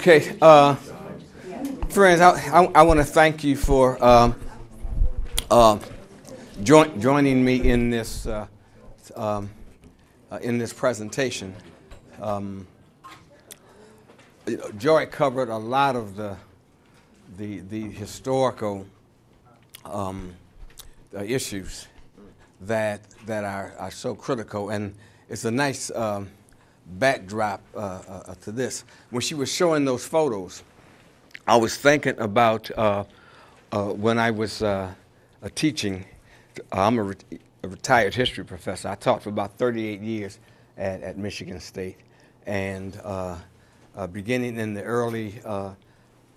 Okay, uh, friends, I, I, I want to thank you for um, uh, join, joining me in this uh, um, uh, in this presentation. Um, you know, Joy covered a lot of the the, the historical um, uh, issues that that are, are so critical, and it's a nice um, backdrop uh, uh, to this. When she was showing those photos, I was thinking about uh, uh, when I was uh, teaching. I'm a, re a, retired history professor. I taught for about 38 years at, at Michigan State, and beginning in the early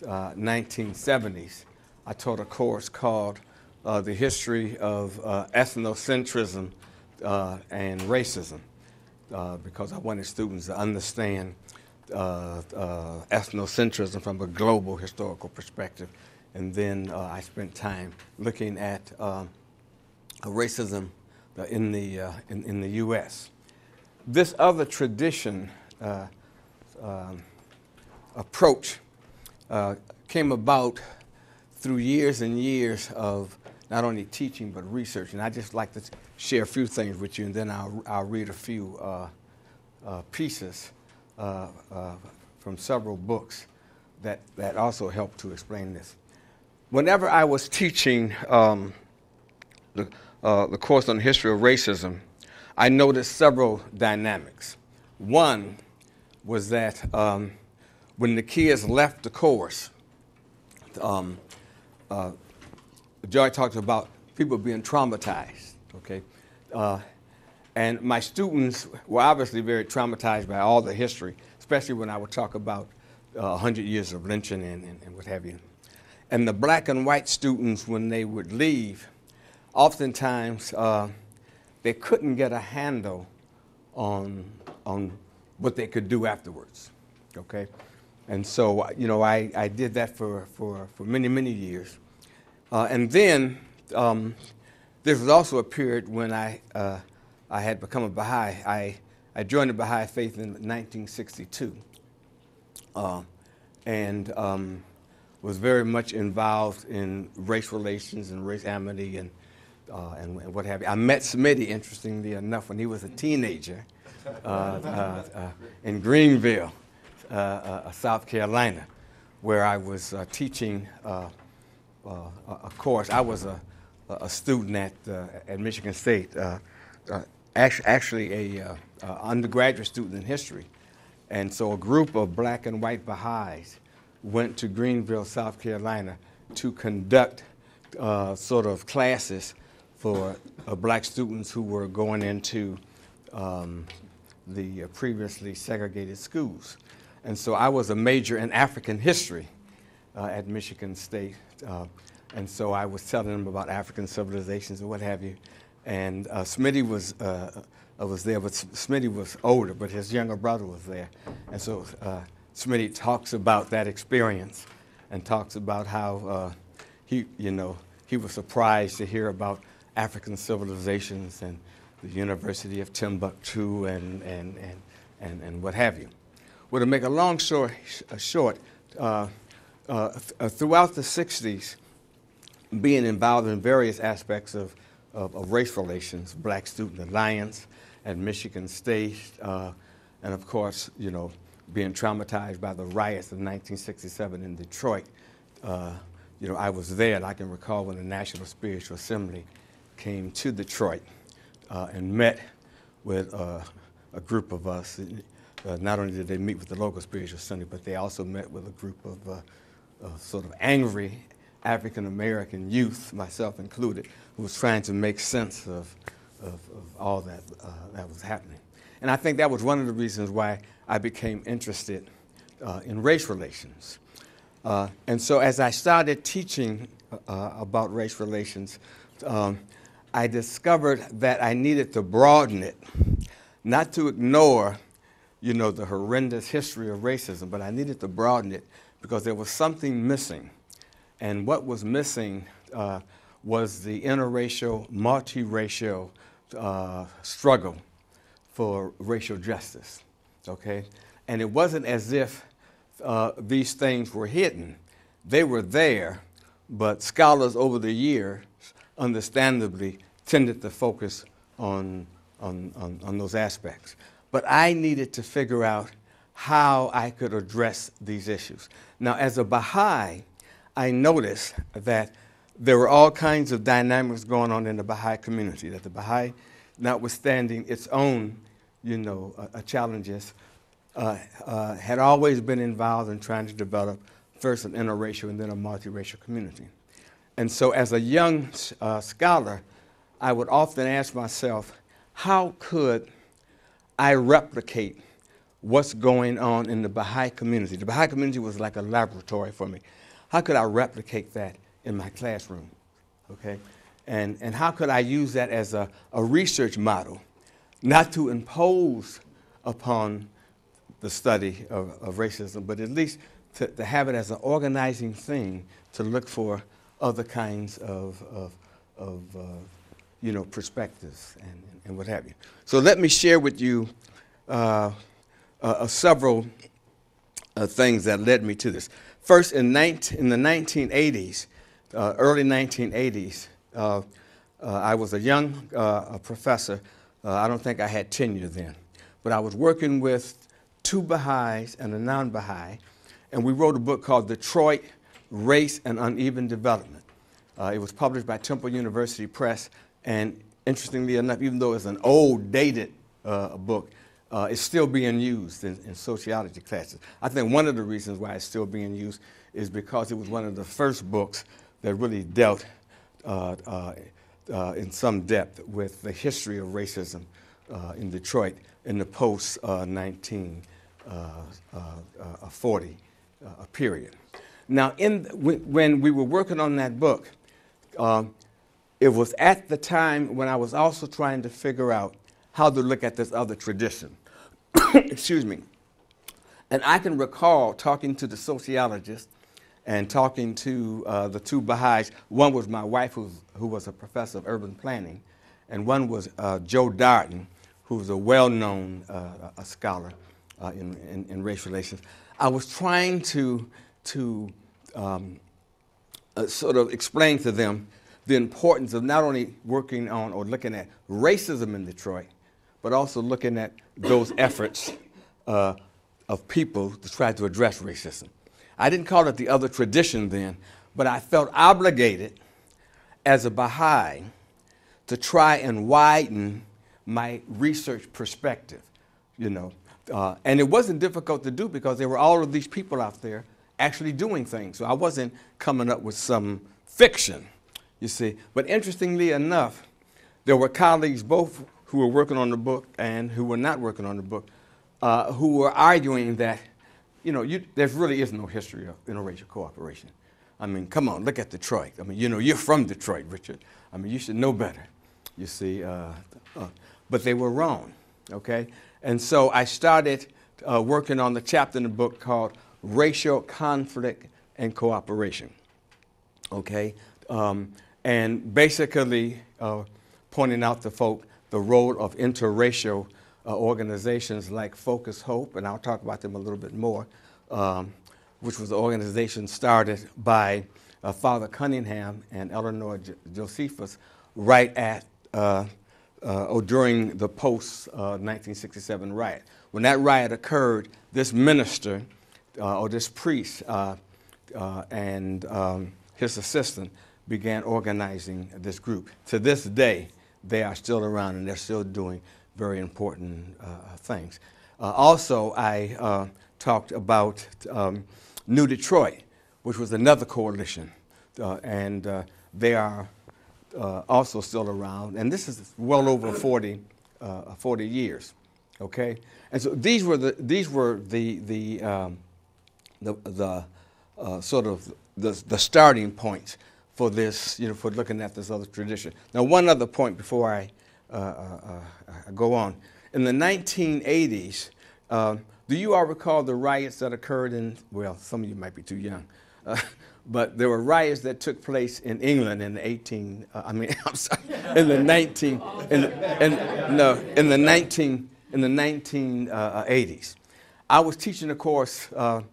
1970s, I taught a course called The History of Ethnocentrism and Racism uh, because I wanted students to understand uh, uh, ethnocentrism from a global historical perspective. And then uh, I spent time looking at um, racism in the, in, in, the U.S. This other tradition um, approach came about through years and years of not only teaching but research. And I just like to share a few things with you, and then I'll, I'll read a few uh, uh, pieces uh, uh, from several books that, that also help to explain this. Whenever I was teaching um, the, uh, the course on the history of racism, I noticed several dynamics. One was that um, when the kids left the course, um, uh, Joy talked about people being traumatized, okay? Uh, and my students were obviously very traumatized by all the history, especially when I would talk about uh, 100 years of lynching and, and, and, what have you. And the black and white students, when they would leave, oftentimes uh, they couldn't get a handle on, on what they could do afterwards, okay? And so, you know, I, I did that for, for, for many, many years. Uh, and then um, there was also a period when I, uh, I had become a Baha'i. I, I joined the Baha'i faith in 1962 uh, and um, was very much involved in race relations and race amity and, uh, and, and, what have you. I met Smitty, interestingly enough, when he was a teenager uh, uh, uh, in Greenville, South Carolina, where I was teaching a course. I was a, a student at, uh, at Michigan State, uh, actually, actually a undergraduate student in history. And so a group of black and white Baha'is went to Greenville, South Carolina to conduct uh, sort of classes for uh, black students who were going into um, the uh, previously segregated schools. And so I was a major in African history at Michigan State uh, and so I was telling him about African civilizations and what have you. And uh, Smitty was, uh, uh was there, but Smitty was older, but his younger brother was there. And so uh, Smitty talks about that experience and talks about how uh, he, you know, he was surprised to hear about African civilizations and the University of Timbuktu and, and, and, and, and what have you. Well, to make a long story short, uh, uh, uh, throughout the 60s, being involved in various aspects of, of, of race relations, Black Student Alliance at Michigan State, uh, and of course, you know, being traumatized by the riots of 1967 in Detroit. Uh, you know, I was there, and I can recall when the National Spiritual Assembly came to Detroit uh, and met with uh, a group of us. not only did they meet with the local spiritual assembly, but they also met with a group of uh, sort of angry African American youth, myself included, who was trying to make sense of, of, of all that, uh, that was happening. And I think that was one of the reasons why I became interested uh, in race relations. Uh, and so as I started teaching uh, about race relations, um, I discovered that I needed to broaden it, not to ignore, you know, the horrendous history of racism, but I needed to broaden it because there was something missing. And what was missing uh, was the interracial, multiracial uh, struggle for racial justice, okay? And it wasn't as if uh, these things were hidden. They were there, but scholars over the years, understandably, tended to focus on, on, on, on those aspects. But I needed to figure out how I could address these issues. Now, as a Baha'i, I noticed that there were all kinds of dynamics going on in the Baha'i community, that the Baha'i, notwithstanding its own, you know, uh, uh, challenges, uh, uh, had always been involved in trying to develop first an interracial and then a multiracial community. And so as a young uh, scholar, I would often ask myself, how could I replicate what's going on in the Baha'i community? The Baha'i community was like a laboratory for me. How could I replicate that in my classroom? Okay? And, and how could I use that as a, a research model, not to impose upon the study of, of racism, but at least to, to have it as an organizing thing to look for other kinds of, of, of uh, you know, perspectives and, and what have you. So let me share with you uh, uh, uh several uh, things that led me to this. First, in, 19, in the 1980s, uh, early 1980s, I was a young professor. I don't think I had tenure then, but I was working with two Baha'is and a non-Baha'i, and we wrote a book called Detroit, Race and Uneven Development. Uh, it was published by Temple University Press, and interestingly enough, even though it's an old, dated uh, book, uh, it's still being used in, in, sociology classes. I think one of the reasons why it's still being used is because it was one of the first books that really dealt uh, uh, uh, in some depth with the history of racism in Detroit in the post 1940 period. Now, in, when we were working on that book, um, it was at the time when I was also trying to figure out how to look at this other tradition. Excuse me. And I can recall talking to the sociologist and talking to uh, the two Baha'is. One was my wife, who was a professor of urban planning, and one was uh, Joe who was a well known uh, scholar uh, in, in, in, race relations. I was trying to, to um, uh, sort of explain to them the importance of not only working on or looking at racism in Detroit, but also looking at those efforts uh, of people to try to address racism. I didn't call it the other tradition then, but I felt obligated as a Baha'i to try and widen my research perspective, you know. Uh, and it wasn't difficult to do because there were all of these people out there actually doing things. So I wasn't coming up with some fiction you see. But interestingly enough, there were colleagues both who were working on the book and who were not working on the book uh, who were arguing that, you know, you, there really is no history of interracial cooperation. I mean, come on, look at Detroit. I mean, you know, you're from Detroit, Richard. I mean, you should know better, you see. Uh, uh, but they were wrong, okay? And so I started uh, working on the chapter in the book called Racial Conflict and Cooperation, okay? Um, and basically uh, pointing out to folk the role of interracial uh, organizations like Focus Hope, and I'll talk about them a little bit more, um, which was an organization started by uh, Father Cunningham and Eleanor Josaitis right at uh, uh, or during the post 1967 uh, riot. When that riot occurred, this minister or this priest and um, his assistant began organizing this group. To this day, they are still around and they're still doing very important uh, things. Uh, also, I uh, talked about um, New Detroit, which was another coalition, uh, and uh, they are uh, also still around. And this is well over 40, 40 years. Okay, and so these were the these were the the um, the, the sort of the, the starting points for this, you know, for looking at this other tradition. Now, one other point before I, uh, uh, uh go on. In the 1980s, uh, do you all recall the riots that occurred in, well, some of you might be too young, uh, but there were riots that took place in England in the 18, uh, I mean, I'm sorry, in the 19, in, in, no, in the 19, in the 1980s. I was teaching a course um,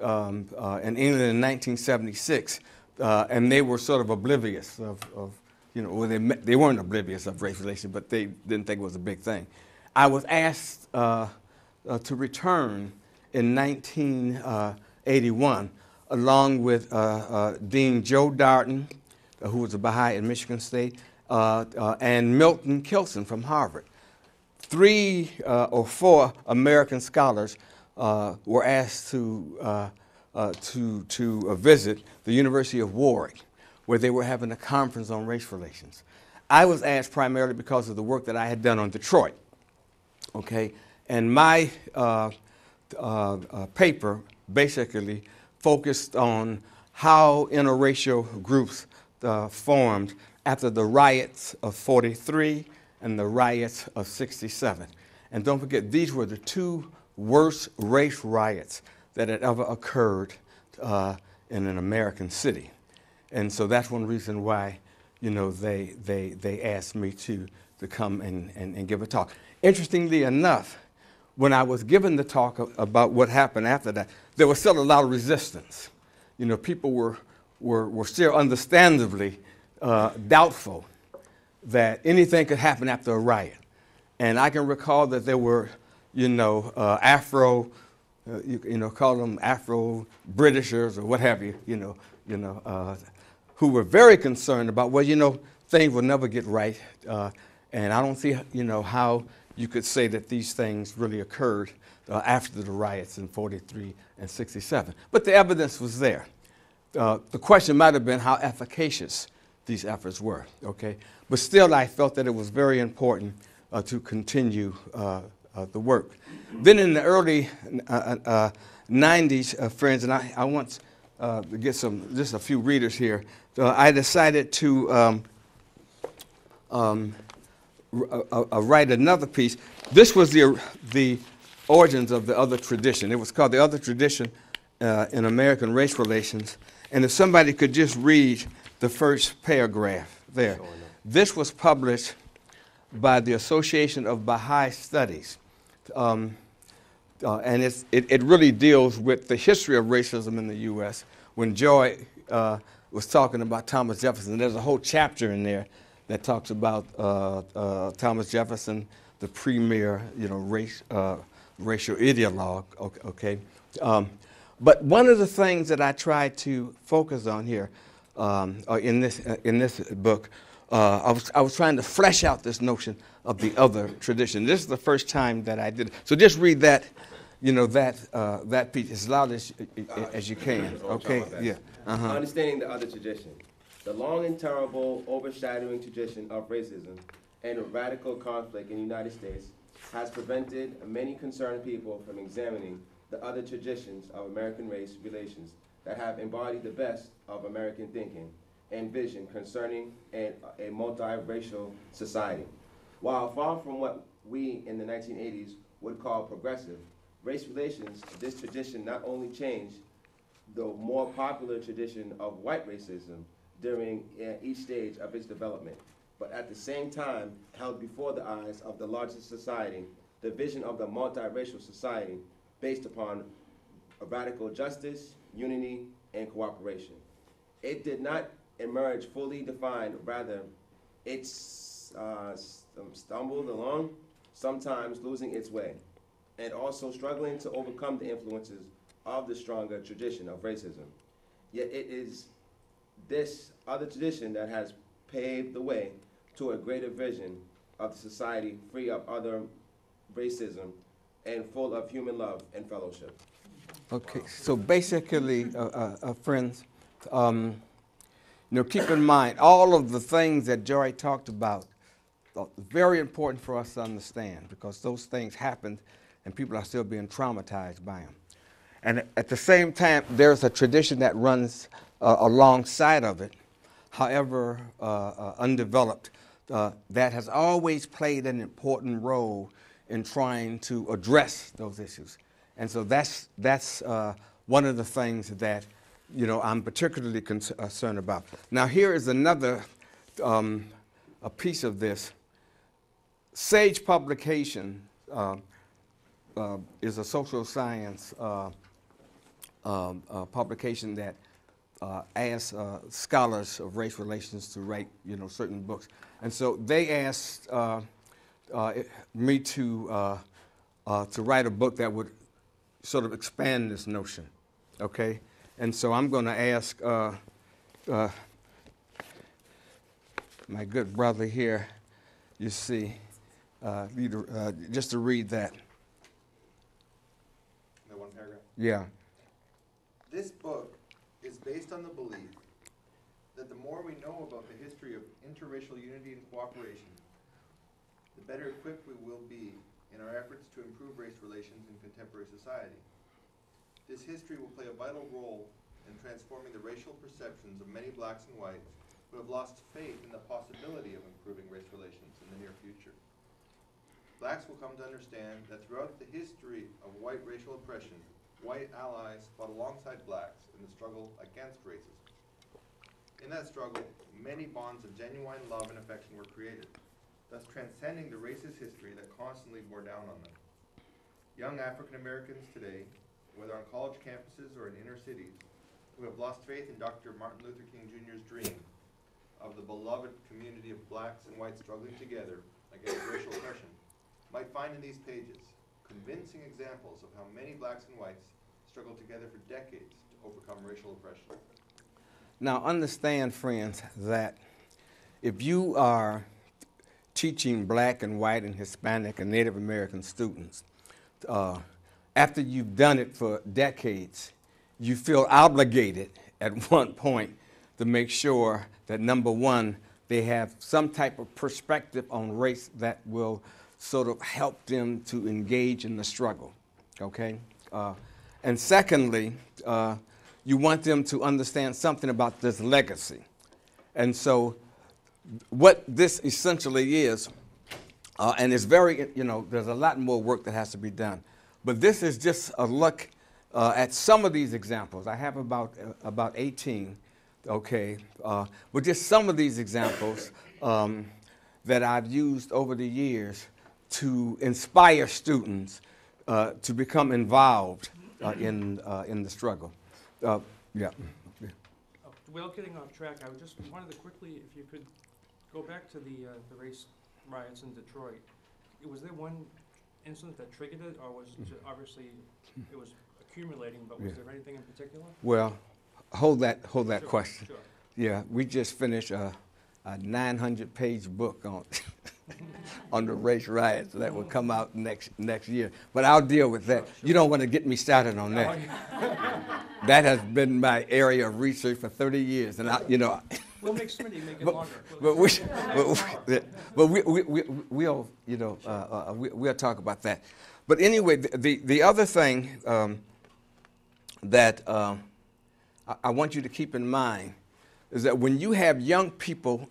in England in 1976, uh, and they were sort of oblivious of, of you know, well, they, they weren't oblivious of race relations, but they didn't think it was a big thing. I was asked uh, uh, to return in 1981 along with uh, uh, Dean Joe Darden, uh, who was a Baha'i at Michigan State, uh, uh, and Milton Kilson from Harvard. Three uh, or four American scholars uh, were asked to, uh, to, to uh, visit the University of Warwick, where they were having a conference on race relations. I was asked primarily because of the work that I had done on Detroit okay? And my uh, uh, uh, paper basically focused on how interracial groups uh, formed after the riots of 43 and the riots of 67. And don't forget, these were the two worst race riots that had ever occurred uh, in an American city. And so that's one reason why, you know, they, they, they asked me to, to come and, and, and give a talk. Interestingly enough, when I was given the talk about what happened after that, there was still a lot of resistance. You know, people were, were, were still understandably uh, doubtful that anything could happen after a riot. And I can recall that there were, you know, uh, Afro, uh, you, you know, call them Afro Britishers or what have you, you know, you know, uh, who were very concerned about, well, you know, things will never get right. Uh, and I don't see, you know, how you could say that these things really occurred uh, after the riots in 43 and 67. But the evidence was there. Uh, the question might have been how efficacious these efforts were, okay? But still, I felt that it was very important uh, to continue the work. Then in the early uh, uh, 90s, uh, friends, and I, I want uh, to get some, just a few readers here, uh, I decided to um, um, uh, uh, write another piece. This was the, the origins of the other tradition. It was called the other tradition uh, in American race relations. And if somebody could just read the first paragraph there. This was published by the Association of Baha'i Studies. Um, uh, and it, it really deals with the history of racism in the U.S. When Joy uh, was talking about Thomas Jefferson, there's a whole chapter in there that talks about uh, uh, Thomas Jefferson, the premier, you know, race, uh, racial ideologue. Okay. Um, but one of the things that I try to focus on here um, uh, in this in this book, uh, I was I was trying to flesh out this notion of the other tradition. This is the first time that I did it. So just read that, you know, that uh, that piece as loud as as you can. Okay. Yeah. Uh-huh. Understanding the other tradition. The long and terrible overshadowing tradition of racism and a radical conflict in the United States has prevented many concerned people from examining the other traditions of American race relations that have embodied the best of American thinking and vision concerning an, a multiracial society. While far from what we in the 1980s would call progressive, race relations, this tradition not only changed the more popular tradition of white racism during uh, each stage of its development, but at the same time held before the eyes of the largest society the vision of the multiracial society based upon radical justice, unity, and cooperation. It did not emerge fully defined, rather, it uh, stumbled along, sometimes losing its way, and also struggling to overcome the influences of the stronger tradition of racism. Yet it is this other tradition that has paved the way to a greater vision of the society free of other racism and full of human love and fellowship. Okay, so basically, uh, uh, uh, friends, um, know, keep in mind all of the things that Joy talked about. are Very important for us to understand because those things happened, and people are still being traumatized by them. And at the same time, there's a tradition that runs uh, alongside of it, however uh, uh, undeveloped, uh, that has always played an important role in trying to address those issues. And so that's, that's uh, one of the things that you know, I'm particularly con- concerned about. Now, here is another um, a piece of this. Sage Publication uh, uh, is a social science uh, um, uh, publication that uh, asks uh, scholars of race relations to write, you know, certain books. And so they asked uh, uh, me to, uh, uh, to write a book that would sort of expand this notion, okay? And so I'm going to ask uh, uh, my good brother here, you see, uh, uh, just to read that. That one paragraph. Yeah. This book is based on the belief that the more we know about the history of interracial unity and cooperation, the better equipped we will be in our efforts to improve race relations in contemporary society. This history will play a vital role in transforming the racial perceptions of many blacks and whites who have lost faith in the possibility of improving race relations in the near future. Blacks will come to understand that throughout the history of white racial oppression, white allies fought alongside blacks in the struggle against racism. In that struggle, many bonds of genuine love and affection were created, thus transcending the racist history that constantly bore down on them. Young African Americans today, whether on college campuses or in inner cities, who have lost faith in Dr. Martin Luther King Jr.'s dream of the beloved community of blacks and whites struggling together against racial oppression, might find in these pages convincing examples of how many blacks and whites struggled together for decades to overcome racial oppression. Now, understand, friends, that if you are teaching black and white and Hispanic and Native American students, uh, after you've done it for decades, you feel obligated at one point to make sure that number one, they have some type of perspective on race that will sort of help them to engage in the struggle, okay? Uh, and secondly, uh, you want them to understand something about this legacy. And so, what this essentially is, uh, and it's very, you know, there's a lot more work that has to be done. But this is just a look uh, at some of these examples. I have about, uh, about 18, okay, uh, but just some of these examples um, that I've used over the years to inspire students uh, to become involved uh, in, uh, in the struggle. Yeah. Uh, Without getting off track, I just wanted to quickly, if you could go back to the, the race riots in Detroit. Was there one incident that triggered it, or was it ju- obviously, it was accumulating, but was Yeah. there anything in particular? Well, hold that, hold that Sure, question. Sure. Yeah, we just finished a, a 900 page book on, on the race riots that will come out next, next year. But I'll deal with that. You don't want to get me started on that. That has been my area of research for 30 years. And I, you know, We'll make Smitty make it But- longer. but we, but we, but we, we, we, we'll, you know, uh, uh, we, we'll talk about that. But anyway, the, the, the other thing um, that um, I, I want you to keep in mind is that when you have young people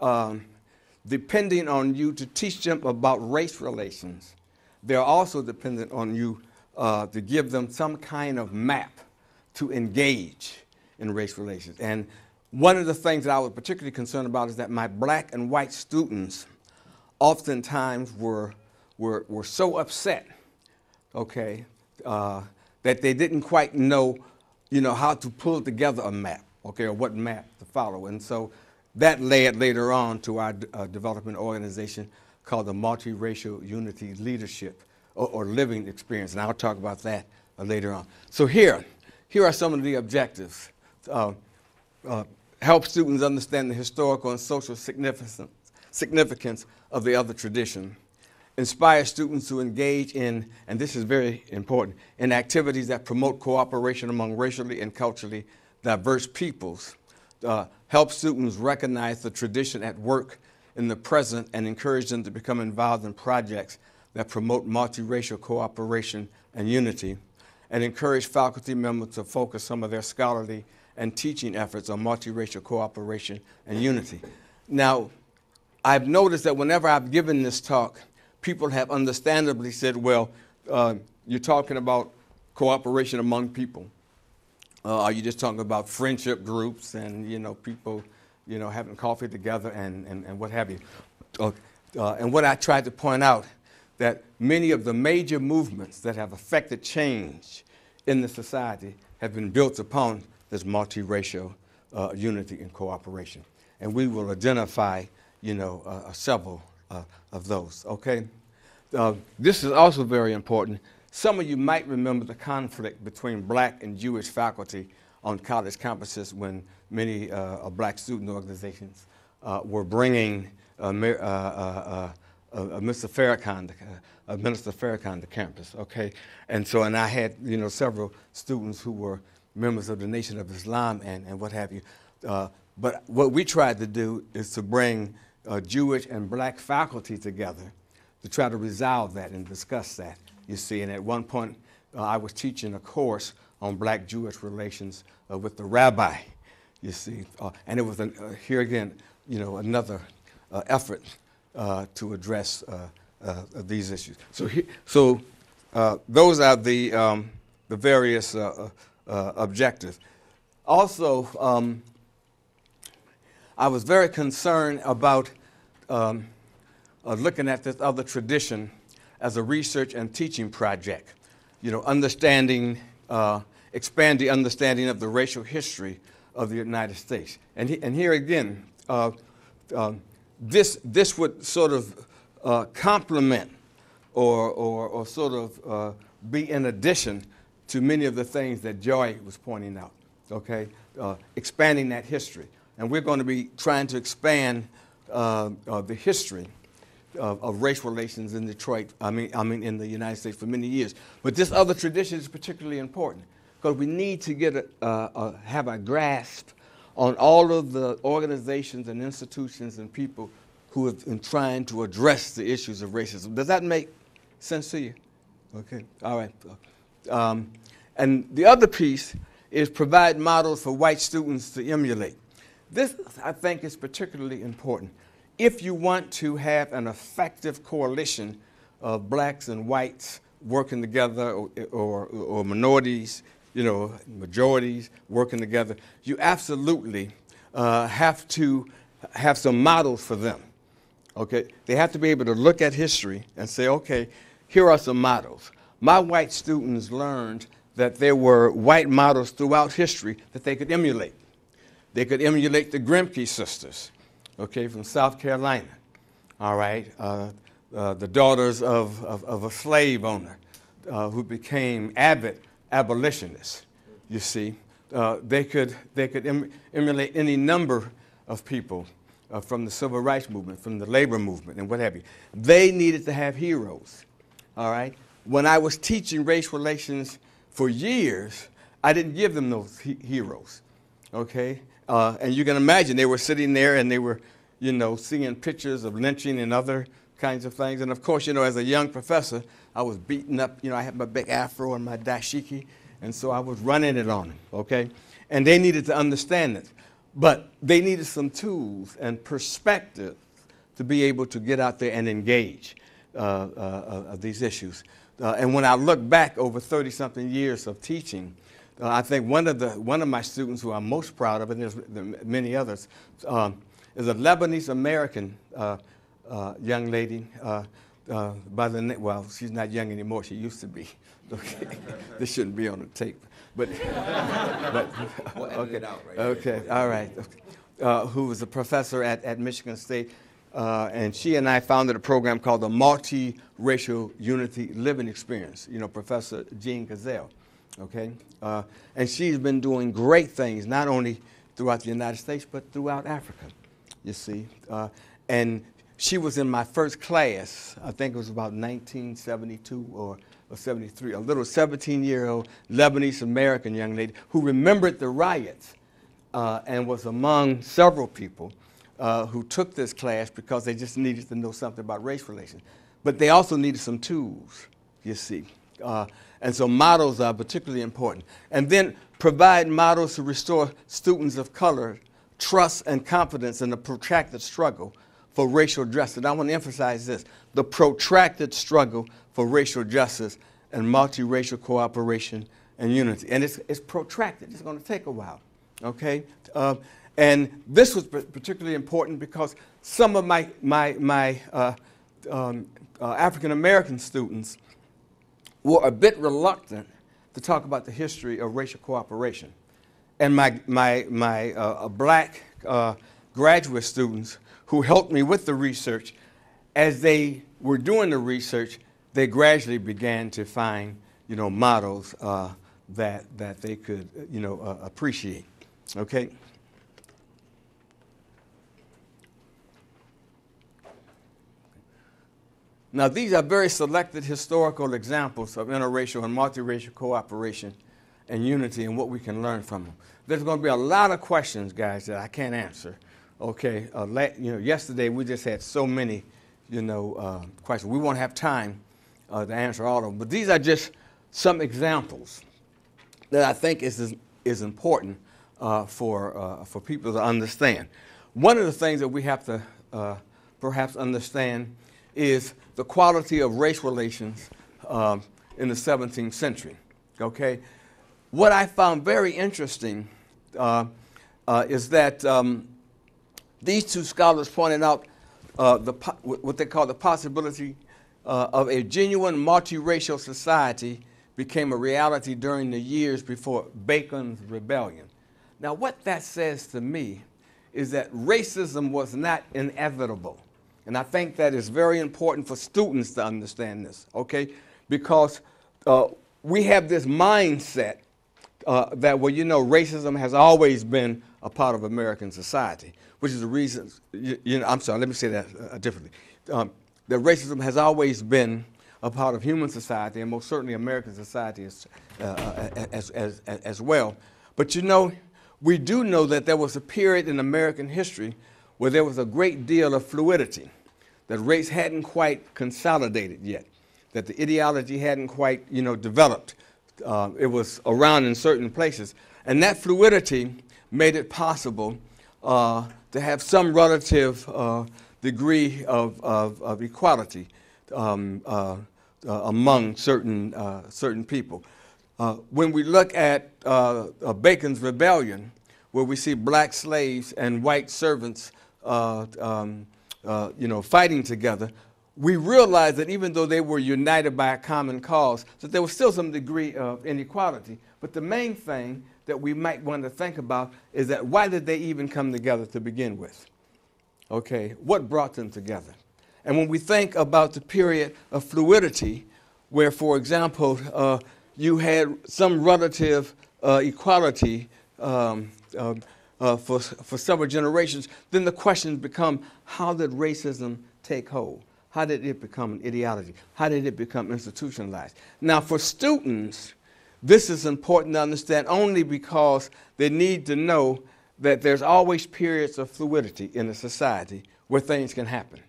um, depending on you to teach them about race relations, they're also dependent on you uh, to give them some kind of map to engage in race relations. And one of the things that I was particularly concerned about is that my black and white students oftentimes were, were, were so upset, okay, uh, that they didn't quite know, you know, how to pull together a map, okay, or what map to follow. And so that led later on to our uh, development organization called the Multiracial Unity Leadership or, or Living Experience, and I'll talk about that uh, later on. So here, here are some of the objectives. Uh, uh, help students understand the historical and social significance, significance of the other tradition. Inspire students to engage in, and this is very important, in activities that promote cooperation among racially and culturally diverse peoples. Uh, help students recognize the tradition at work in the present and encourage them to become involved in projects that promote multiracial cooperation and unity. And encourage faculty members to focus some of their scholarly and teaching efforts on multiracial cooperation and unity. Now, I've noticed that whenever I've given this talk, people have understandably said, well, uh, you're talking about cooperation among people. Uh, are you just talking about friendship groups and, you know, people, you know, having coffee together and, and, and what have you? Uh, uh, and what I tried to point out that many of the major movements that have affected change in the society have been built upon this multiracial uh, unity and cooperation. And we will identify, you know, uh, uh, several uh, of those, okay? Uh, this is also very important. Some of you might remember the conflict between black and Jewish faculty on college campuses when many uh, black student organizations were bringing Mr. Farrakhan, Minister Farrakhan to campus, okay? And so, and I had, you know, several students who were members of the Nation of Islam and, and what have you. Uh, but what we tried to do is to bring uh, Jewish and black faculty together to try to resolve that and discuss that, you see. And at one point, uh, I was teaching a course on black Jewish relations uh, with the rabbi, you see. Uh, and it was, an, uh, here again, you know, another effort to address these issues. So, he, so those are the, um, the various uh, objectives. Also, um, I was very concerned about um, uh, looking at this other tradition as a research and teaching project. You know, understanding, uh, expand the understanding of the racial history of the United States. And, he, and here again, uh, um, this, this would sort of uh, complement or, or, or sort of uh, be in addition to many of the things that Joy was pointing out, okay? Uh, expanding that history. And we're going to be trying to expand uh, uh, the history of, of race relations in Detroit, I mean, I mean, in the United States for many years. But this other tradition is particularly important because we need to get a, uh, have a grasp on all of the organizations and institutions and people who have been trying to address the issues of racism. Does that make sense to you? Okay, all right. Um, and the other piece is provide models for white students to emulate. This, I think, is particularly important. If you want to have an effective coalition of blacks and whites working together, or, or, or minorities, you know, majorities working together, you absolutely uh, have to have some models for them. Okay, they have to be able to look at history and say, okay, here are some models. My white students learned that there were white models throughout history that they could emulate. They could emulate the Grimke sisters, okay, from South Carolina. All right, uh, uh, the daughters of, of, of a slave owner uh, who became avid abolitionists. You see, uh, they could they could em- emulate any number of people uh, from the civil rights movement, from the labor movement, and what have you. They needed to have heroes. All right. When I was teaching race relations for years, I didn't give them those he- heroes. Okay. Uh, and you can imagine they were sitting there and they were, you know, seeing pictures of lynching and other kinds of things. And of course, you know, as a young professor, I was beaten up. You know, I had my big afro and my dashiki, and so I was running it on them. Okay. And they needed to understand it. But they needed some tools and perspective to be able to get out there and engage uh, uh, of these issues. Uh, and when I look back over 30 something years of teaching, uh, I think one of, the, one of my students who I'm most proud of, and there's many others, um, is a Lebanese American uh, uh, young lady uh, uh, by the name, well, she's not young anymore, she used to be. Okay. this shouldn't be on the tape. But, but We'll okay, right? okay, all right. Uh, who was a professor at, at Michigan State, uh, and she and I founded a program called the Multi-Racial Unity Living Experience. You know, Professor Jean Gazelle, okay, uh, and she's been doing great things not only throughout the United States but throughout Africa. You see, uh, and she was in my first class. I think it was about 1972 or or 73, a little 17 year old Lebanese American young lady who remembered the riots uh, and was among several people uh, who took this class because they just needed to know something about race relations. But they also needed some tools, you see. Uh, and so models are particularly important. And then provide models to restore students of color trust and confidence in the protracted struggle for racial justice. And I want to emphasize this the protracted struggle for racial justice and multiracial cooperation and unity. And it's, it's protracted, it's going to take a while, okay? Uh, and this was particularly important because some of my, my, my uh, um, uh, African American students were a bit reluctant to talk about the history of racial cooperation. And my, my, my uh, black uh, graduate students who helped me with the research, as they were doing the research, they gradually began to find, you know, models uh, that, that they could, you know, uh, appreciate. Okay? Now, these are very selected historical examples of interracial and multiracial cooperation and unity and what we can learn from them. There's going to be a lot of questions, guys, that I can't answer. Okay, uh, you know, yesterday we just had so many, you know, uh, questions. We won't have time uh, to answer all of them, but these are just some examples that I think is is important uh, for uh, for people to understand. One of the things that we have to uh, perhaps understand is the quality of race relations um, in the 17th century. Okay, what I found very interesting uh, uh, is that um, these two scholars pointed out uh, the, what they call the possibility uh, of a genuine multiracial society became a reality during the years before Bacon's rebellion. Now, what that says to me is that racism was not inevitable. And I think that is very important for students to understand this, okay? Because uh, we have this mindset uh, that, well, you know, racism has always been a part of American society, which is the reason, you, you know, I'm sorry, let me say that uh, differently. Um, that racism has always been a part of human society, and most certainly American society as, uh, as, as, as, as well. But you know, we do know that there was a period in American history where there was a great deal of fluidity, that race hadn't quite consolidated yet, that the ideology hadn't quite, you know, developed. Uh, it was around in certain places. And that fluidity made it possible uh, to have some relative uh, degree of, of, of equality um, uh, uh, among certain, uh, certain people. When we look at Bacon's rebellion, where we see black slaves and white servants, um, uh, you know, fighting together, we realize that even though they were united by a common cause, that there was still some degree of inequality. But the main thing that we might want to think about is that why did they even come together to begin with? Okay, what brought them together? And when we think about the period of fluidity, where, for example, uh, you had some relative uh, equality um, um, uh, for, for several generations, then the questions become how did racism take hold? How did it become an ideology? How did it become institutionalized? Now, for students, this is important to understand only because they need to know that there's always periods of fluidity in a society where things can happen,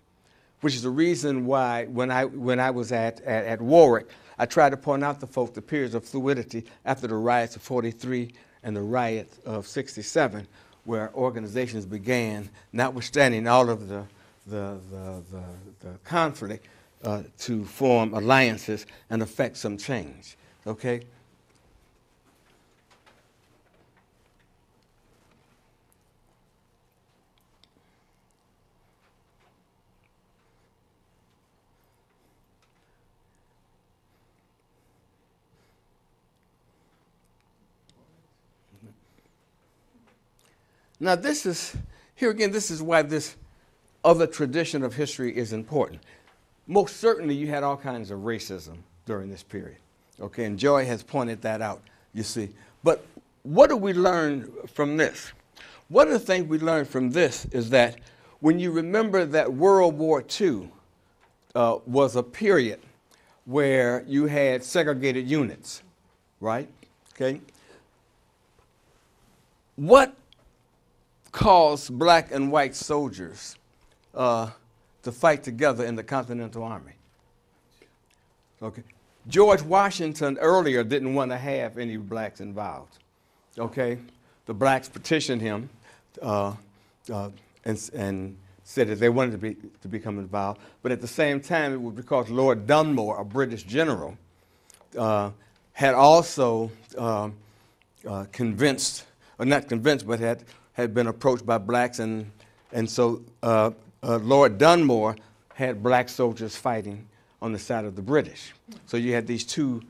which is the reason why when I, when I was at, at, at Warwick, I tried to point out to folks the periods of fluidity after the riots of 43 and the riots of 67, where organizations began, notwithstanding all of the, the, the, the, the conflict, uh, to form alliances and affect some change. Okay? Now, this is, here again, this is why this other tradition of history is important. Most certainly, you had all kinds of racism during this period. Okay, and Joy has pointed that out, you see. But what do we learn from this? One of the things we learned from this is that when you remember that World War II uh, was a period where you had segregated units, right? Okay. What caused black and white soldiers uh, to fight together in the Continental Army. Okay. George Washington earlier didn't want to have any blacks involved. Okay. The blacks petitioned him uh, uh, and, and said that they wanted to, be, to become involved. But at the same time, it was because Lord Dunmore, a British general, uh, had also um, uh, convinced, or not convinced, but had had been approached by blacks, and, and so uh, uh, Lord Dunmore had black soldiers fighting on the side of the British. So you had these two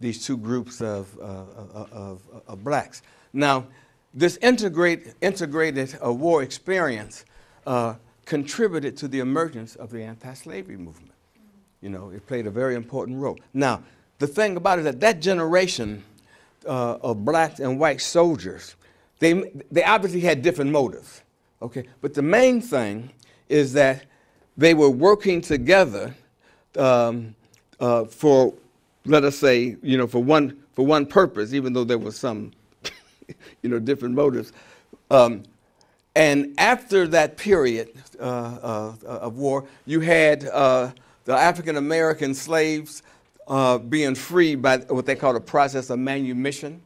these two groups of, uh, of, of, of blacks. Now, this integrate, integrated uh, war experience uh, contributed to the emergence of the anti-slavery movement. You know, it played a very important role. Now, the thing about it is that that generation uh, of black and white soldiers, they, they obviously had different motives, okay? But the main thing is that they were working together um, uh, for, let us say, you know, for one, for one purpose, even though there was some, you know, different motives. Um, and after that period uh, uh, of war, you had uh, the African American slaves uh, being freed by what they called the process of manumission.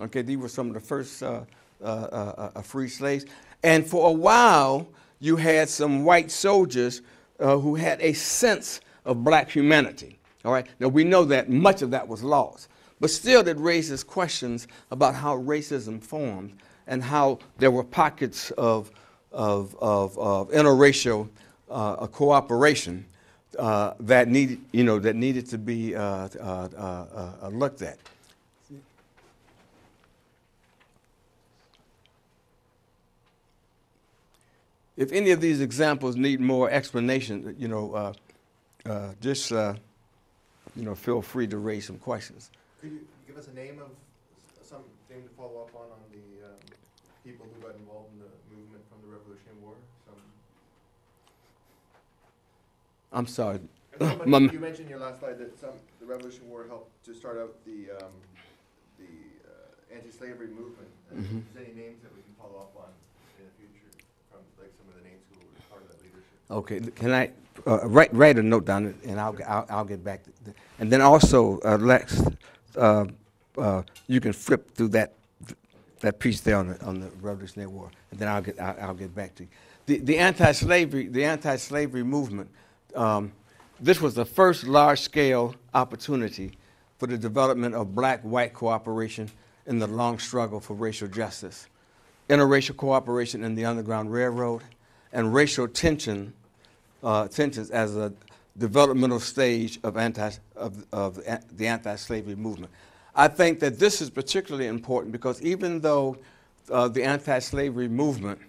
Okay, these were some of the first uh, uh, uh, uh, free slaves. And for a while, you had some white soldiers uh, who had a sense of black humanity. All right, now we know that much of that was lost, but still, it raises questions about how racism formed and how there were pockets of, of, of, of interracial uh, cooperation uh, that needed, you know, that needed to be uh, uh, uh, uh, looked at. If any of these examples need more explanation, you know, uh, uh, just uh, you know, feel free to raise some questions. Could you give us a name of s- some thing to follow up on, on the, um, people who got involved in the movement from the Revolutionary War? Some, I'm sorry. somebody- you mentioned in your last slide that some, the Revolutionary War helped to start out the, um, the, uh, anti-slavery movement. If there's any names that we can follow up on in the future, from like some of the names who were part of that leadership? Okay, can I uh, write, write a note down and I'll, I'll, I'll get back. to th- And then also, uh, Lex, uh, uh, you can flip through that, that piece there on the, on the Revolutionary War, and then I'll get, I'll, I'll get back to you. The, the anti-slavery, the anti-slavery movement, um, this was the first large-scale opportunity for the development of black-white cooperation in the long struggle for racial justice, interracial cooperation in the Underground Railroad, and racial tension uh, tensions as a developmental stage of, anti, of, of the anti-slavery movement. I think that this is particularly important because even though uh, the anti-slavery movement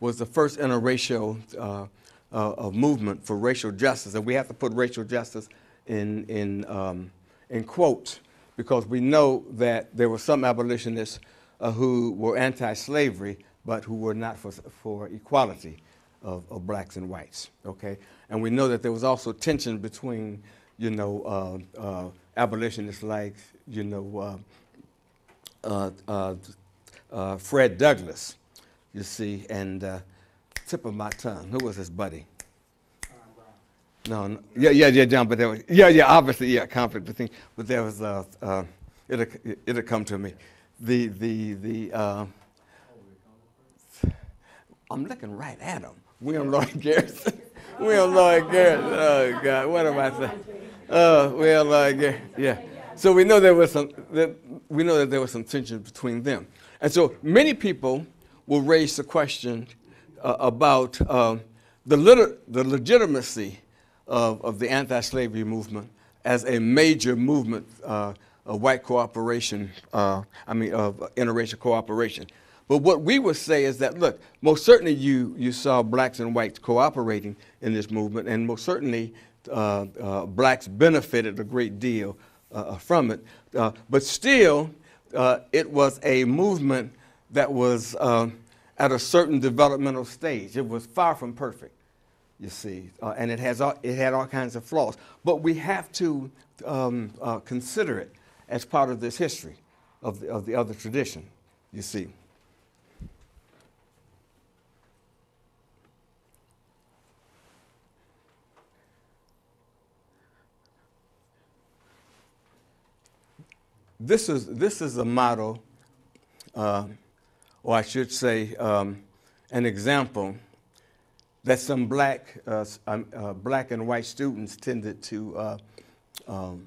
was the first interracial uh, uh, movement for racial justice, and we have to put racial justice in, in, um, in quotes because we know that there were some abolitionists uh, who were anti-slavery but who were not for, for equality of, of blacks and whites, okay? And we know that there was also tension between, you know, uh, uh, abolitionists like, you know, uh, uh, uh, uh, Fred Douglass, you see, and tip of my tongue, who was his buddy? No, no, yeah, yeah, yeah, John, but there was, yeah, yeah, obviously, yeah, conflict between, but there was, uh, uh, it'll, it'll come to me. The, the, the, uh, I'm looking right at him. William Lloyd Garrison. William Lloyd Garrison. Oh God, what am I saying? Uh, William Lloyd Garrison. Yeah. So we know there was some. That, we know that there was some tension between them, and so many people will raise the question uh, about um, the, lit- the legitimacy of, of the anti-slavery movement as a major movement uh, of white cooperation. Uh, I mean, of interracial cooperation. But what we would say is that, look, most certainly you, you saw blacks and whites cooperating in this movement, and most certainly uh, uh, blacks benefited a great deal uh, from it. Uh, but still, uh, it was a movement that was um, at a certain developmental stage. It was far from perfect, you see, uh, and it, has all, it had all kinds of flaws. But we have to um, uh, consider it as part of this history of the, of the other tradition, you see. This is this is a model, uh, or I should say, um, an example that some black uh, um, uh, black and white students tended to uh, um,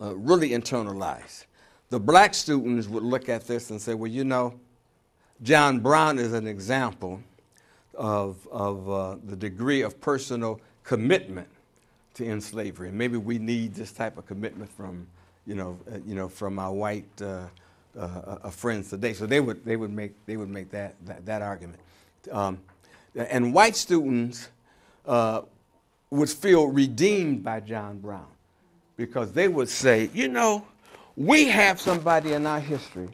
uh, really internalize. The black students would look at this and say, "Well, you know, John Brown is an example of of uh, the degree of personal commitment to end slavery. And maybe we need this type of commitment from." You know, uh, you know, from my white uh, uh, uh, friends today. So they would they would make they would make that that, that argument, um, and white students would feel redeemed by John Brown because they would say, you know, we have somebody in our history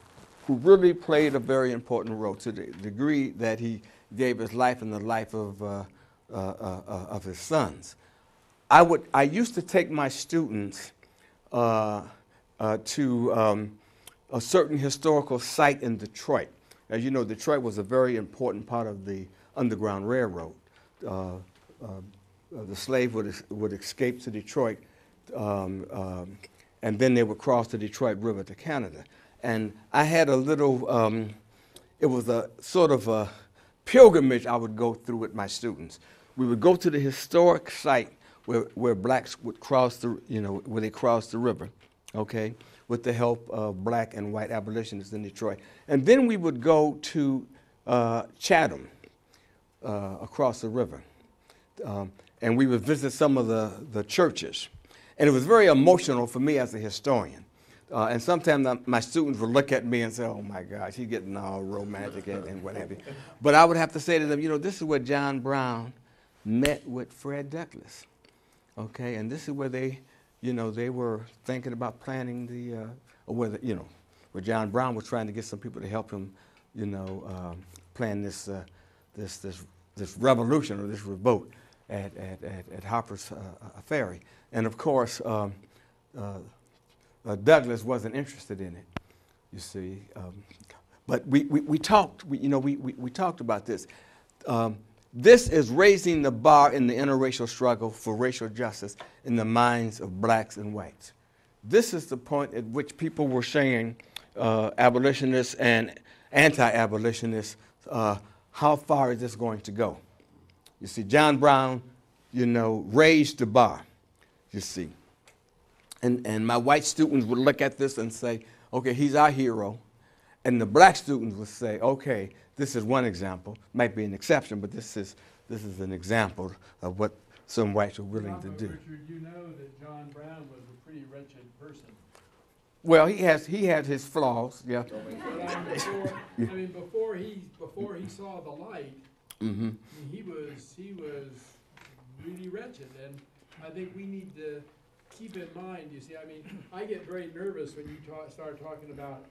who really played a very important role to the degree that he gave his life and the life of, uh, uh, uh, of his sons. I, would, I used to take my students uh, to um, a certain historical site in Detroit. As you know, Detroit was a very important part of the Underground Railroad. Uh, uh, the slave would, would escape to Detroit, um, um, and then they would cross the Detroit River to Canada. And I had a little, um, it was a sort of a pilgrimage I would go through with my students. We would go to the historic site where, where blacks would cross the, you know, where they crossed the river, okay, with the help of black and white abolitionists in Detroit. And then we would go to uh, Chatham uh, across the river. Um, and we would visit some of the, the churches. And it was very emotional for me as a historian. Uh, and sometimes my students would look at me and say, oh my gosh, he's getting all romantic and, and what have you. But I would have to say to them, you know, this is where John Brown met with Fred Douglass. Okay, and this is where they, you know, they were thinking about planning the, uh, or whether, you know, where John Brown was trying to get some people to help him, you know, um, plan this, uh, this, this, this revolution or this revolt at, at, at, at Harper's uh, uh, Ferry. And of course, um, uh, uh, Douglass wasn't interested in it, you see. Um, but we, we, we talked, we, you know, we, we, we talked about this. This is raising the bar in the interracial struggle for racial justice in the minds of blacks and whites. This is the point at which people were saying, uh, abolitionists and anti-abolitionists, uh, how far is this going to go? You see, John Brown, you know, raised the bar, you see. And, and my white students would look at this and say, okay, he's our hero. And the black students would say, okay, this is one example. Might be an exception, but this is, this is an example of what some whites are willing to do. Richard, you know that John Brown was a pretty wretched person. Well, he has, he had his flaws, yeah. I mean, before, I mean, before he, before he saw the light, hmm he was, he was really wretched, and I think we need to keep in mind, you see, I mean, I get very nervous when you talk, start talking about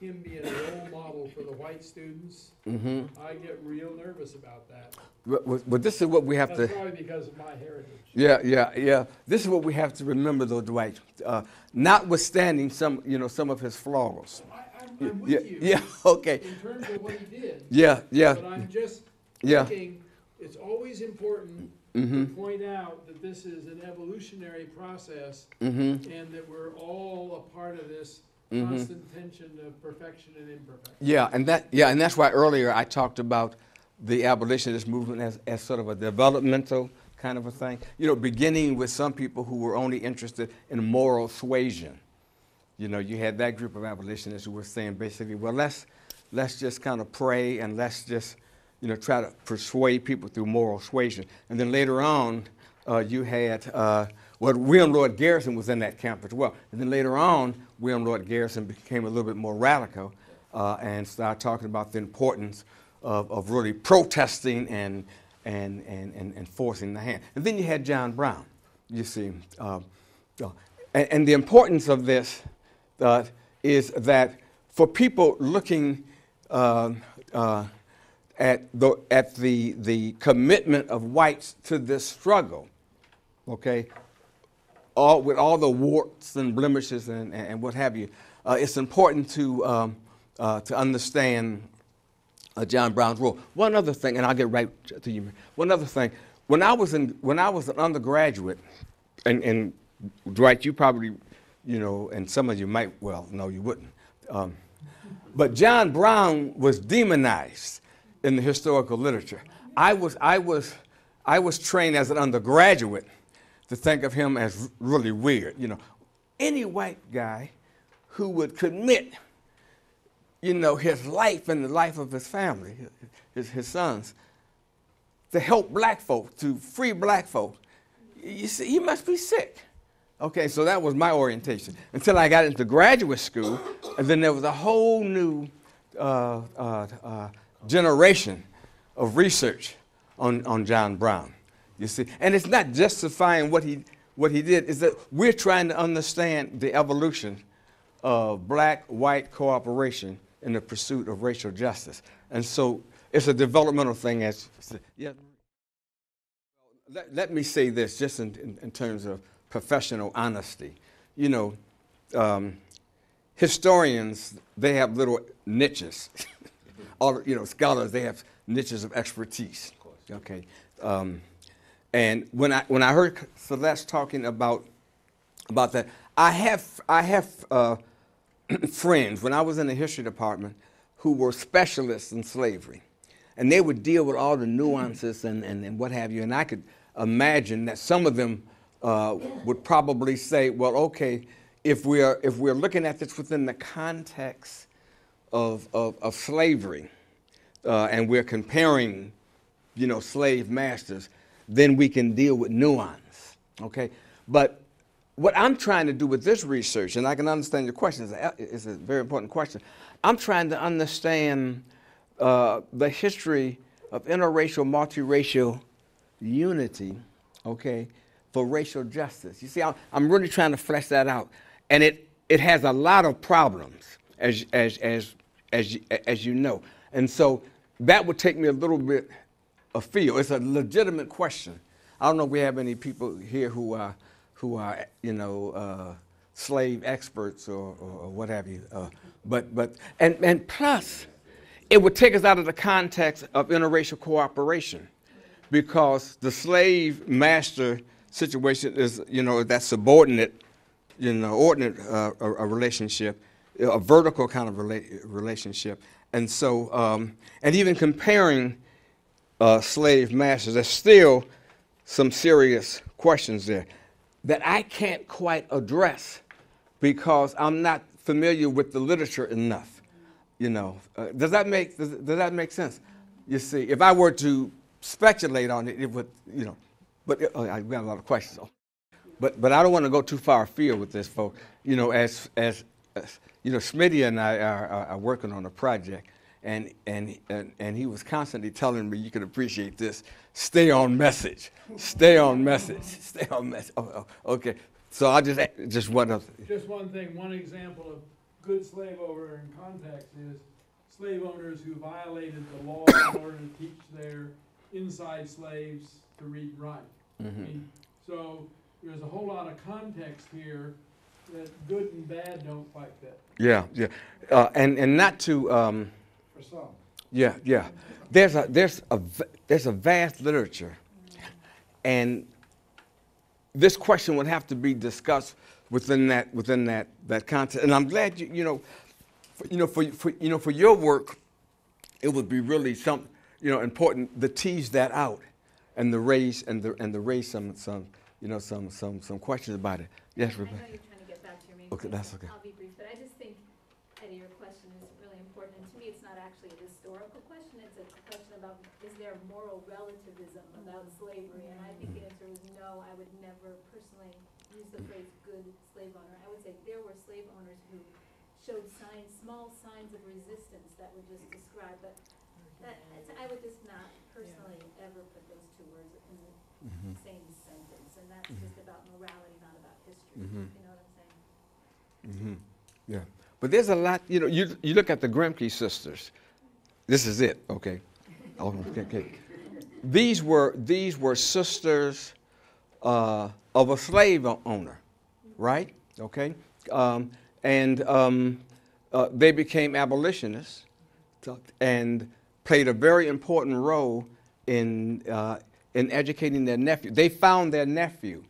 him being a role model for the white students. hmm I get real nervous about that. But, but- this is what we have to. Probably because of my heritage. Yeah, yeah, yeah. This is what we have to remember, though, Dwight. Uh, notwithstanding some, you know, some of his flaws. I, I'm, I'm yeah, you. yeah, okay. In terms of what he did. Yeah, yeah, But I'm just yeah. thinking, it's always important Mm-hmm, to point out that this is an evolutionary process mm-hmm, and that we're all a part of this Mhm. constant tension of perfection and imperfection. yeah, and that, yeah, and that's why earlier I talked about the abolitionist movement as, as sort of a developmental kind of a thing. You know, beginning with some people who were only interested in moral suasion. You know, you had that group of abolitionists who were saying basically, well, let's let's just kind of pray and let's just, you know, try to persuade people through moral suasion. And then later on, uh, you had, uh, well, William Lloyd Garrison was in that camp as well. And then later on, William Lloyd Garrison became a little bit more radical uh, and started talking about the importance of, of really protesting and, and, and, and, and forcing the hand. And then you had John Brown, you see. Uh, uh, and, and the importance of this uh, is that for people looking uh, uh, at, the, at the, the commitment of whites to this struggle, okay, all, with all the warts and blemishes and, and, what have you, uh, it's important to, um, uh, to understand uh, John Brown's role. One other thing, and I'll get right to you. One other thing, when I was in, when I was an undergraduate, and, and Dwight, you probably, you know, and some of you might, well, no, you wouldn't. Um, but John Brown was demonized in the historical literature. I was, I was, I was trained as an undergraduate to think of him as really weird. You know, any white guy who would commit, you know, his life and the life of his family, his, his sons, to help black folk, to free black folk, you see, he must be sick. Okay, so that was my orientation until I got into graduate school, and then there was a whole new uh, uh, uh, generation of research on, on John Brown. You see, and it's not justifying what he what he did. Is that we're trying to understand the evolution of black-white cooperation in the pursuit of racial justice, and so it's a developmental thing. As yeah. Let, let me say this, just in, in, in terms of professional honesty. You know, um, historians they have little niches. All you know, scholars they have niches of expertise. Okay, um, and when I when I heard Celeste talking about about that, I have I have uh, friends when I was in the history department who were specialists in slavery, and they would deal with all the nuances and, and, and what have you. And I could imagine that some of them uh, would probably say, well, okay, if we're, if we're looking at this within the context of, of, of slavery uh, and we're comparing, you know, slave masters, then we can deal with nuance, okay? But what I'm trying to do with this research, and I can understand your question, it's a, very important question. I'm trying to understand uh, the history of interracial, multiracial unity, okay, for racial justice. You see, I'm, I'm really trying to flesh that out. And it, it has a lot of problems, as, as, as, as, as you know. And so that would take me a little bit afield. It's a legitimate question. I don't know if we have any people here who are, who are you know, uh, slave experts or, or, or what have you. Uh, but, but, and, and plus, it would take us out of the context of interracial cooperation because the slave master situation is, you know, that subordinate, you know, ordinate uh, a, a relationship, a vertical kind of rela- relationship. And so, um, and even comparing uh, slave masters, there's still some serious questions there that I can't quite address because I'm not familiar with the literature enough. You know, uh, does that make does, does that make sense? You see, if I were to speculate on it, it would, you know, but uh, I got a lot of questions. Though. But but I don't want to go too far afield with this, folks. You know, as as, as you know, Smitty and I are, are working on a project, and, and and and he was constantly telling me, you can appreciate this. Stay on message. Stay on message. Stay on message. Oh, oh, okay. So I just just want to. Just one thing, one example of good slave owner in context is slave owners who violated the law in order to teach their inside slaves to read and write. Mean, So there's a whole lot of context here that good and bad don't quite fit Yeah, yeah, uh, and and not to. Um, for some. Yeah, yeah. There's a there's a v- there's a vast literature, and this question would have to be discussed within that within that that context. And I'm glad you you know, for, you know for, for you know for your work, it would be really some you know important to tease that out, and the raise and the and the raise some some you know some some some questions about it. Yes, I know Rebecca. you're trying to get back to your main Okay, point. that's okay. I'll be brief, but I just think, Eddie, your question is really important, and to me, it's not actually a historical question, it's a question about, is there moral relativism about slavery? And I think the answer is no, I would never personally use the phrase good slave owner. I would say there were slave owners who showed signs, small signs of resistance that were just described, but that, I would just not personally ever put those two words in the Mm-hmm. same sentence, and that's just about morality, not about history, Mhm. you know what I'm saying? hmm Yeah, but there's a lot. You know, you you look at the Grimke sisters. This is it. Okay. Oh, okay, okay. These were these were sisters uh, of a slave owner, right? Okay, um, and um, uh, they became abolitionists and played a very important role in uh, in educating their nephew. They found their nephew.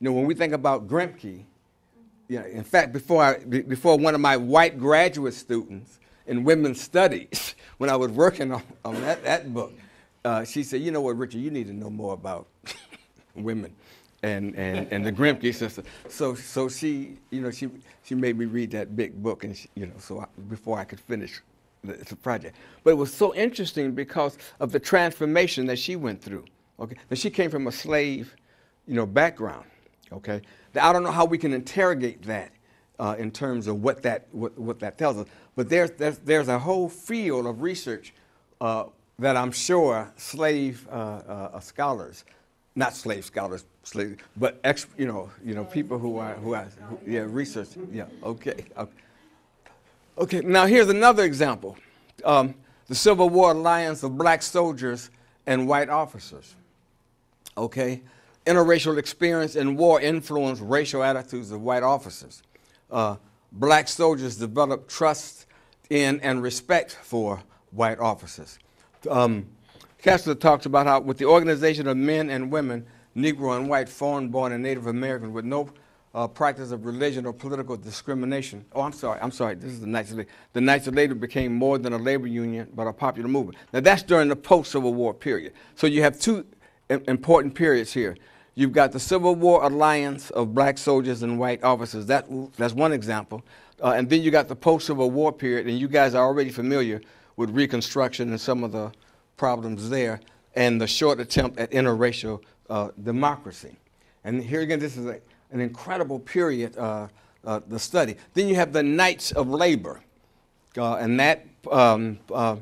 You know, when we think about Grimke, yeah, in fact, before, I, before one of my white graduate students in women's studies, when I was working on, on that, that book, uh, she said, you know what, Richard, you need to know more about women and, and, and the Grimke sister. So, so she, you know, she, she made me read that big book, and she, you know, so I, before I could finish the, the project. But it was so interesting because of the transformation that she went through. Okay, now she came from a slave, you know, background. Okay, Now, I don't know how we can interrogate that uh, in terms of what that what, what that tells us, but there's there's, there's a whole field of research uh, that I'm sure slave uh, uh, scholars, not slave scholars, slave, but ex, you know you know people who are who are who, yeah research yeah okay. okay. Okay, now here's another example. Um, the Civil War alliance of black soldiers and white officers. Okay, interracial experience in war influenced racial attitudes of white officers. Uh, black soldiers developed trust in and respect for white officers. Um, Kessler talks about how, with the organization of men and women, Negro and white, foreign born and Native American, with no uh, practice of religion or political discrimination. Oh, I'm sorry, I'm sorry, this is the Knights of Labor. The Knights of Labor became more than a labor union, but a popular movement. Now, that's during the post Civil War period. So you have two im- important periods here. You've got the Civil War alliance of black soldiers and white officers. That, that's one example. Uh, and then you got the post Civil War period, and you guys are already familiar with Reconstruction and some of the problems there, and the short attempt at interracial uh, democracy. And here again, this is a, an incredible period, uh, uh, the study. Then you have the Knights of Labor, uh, and that um, uh,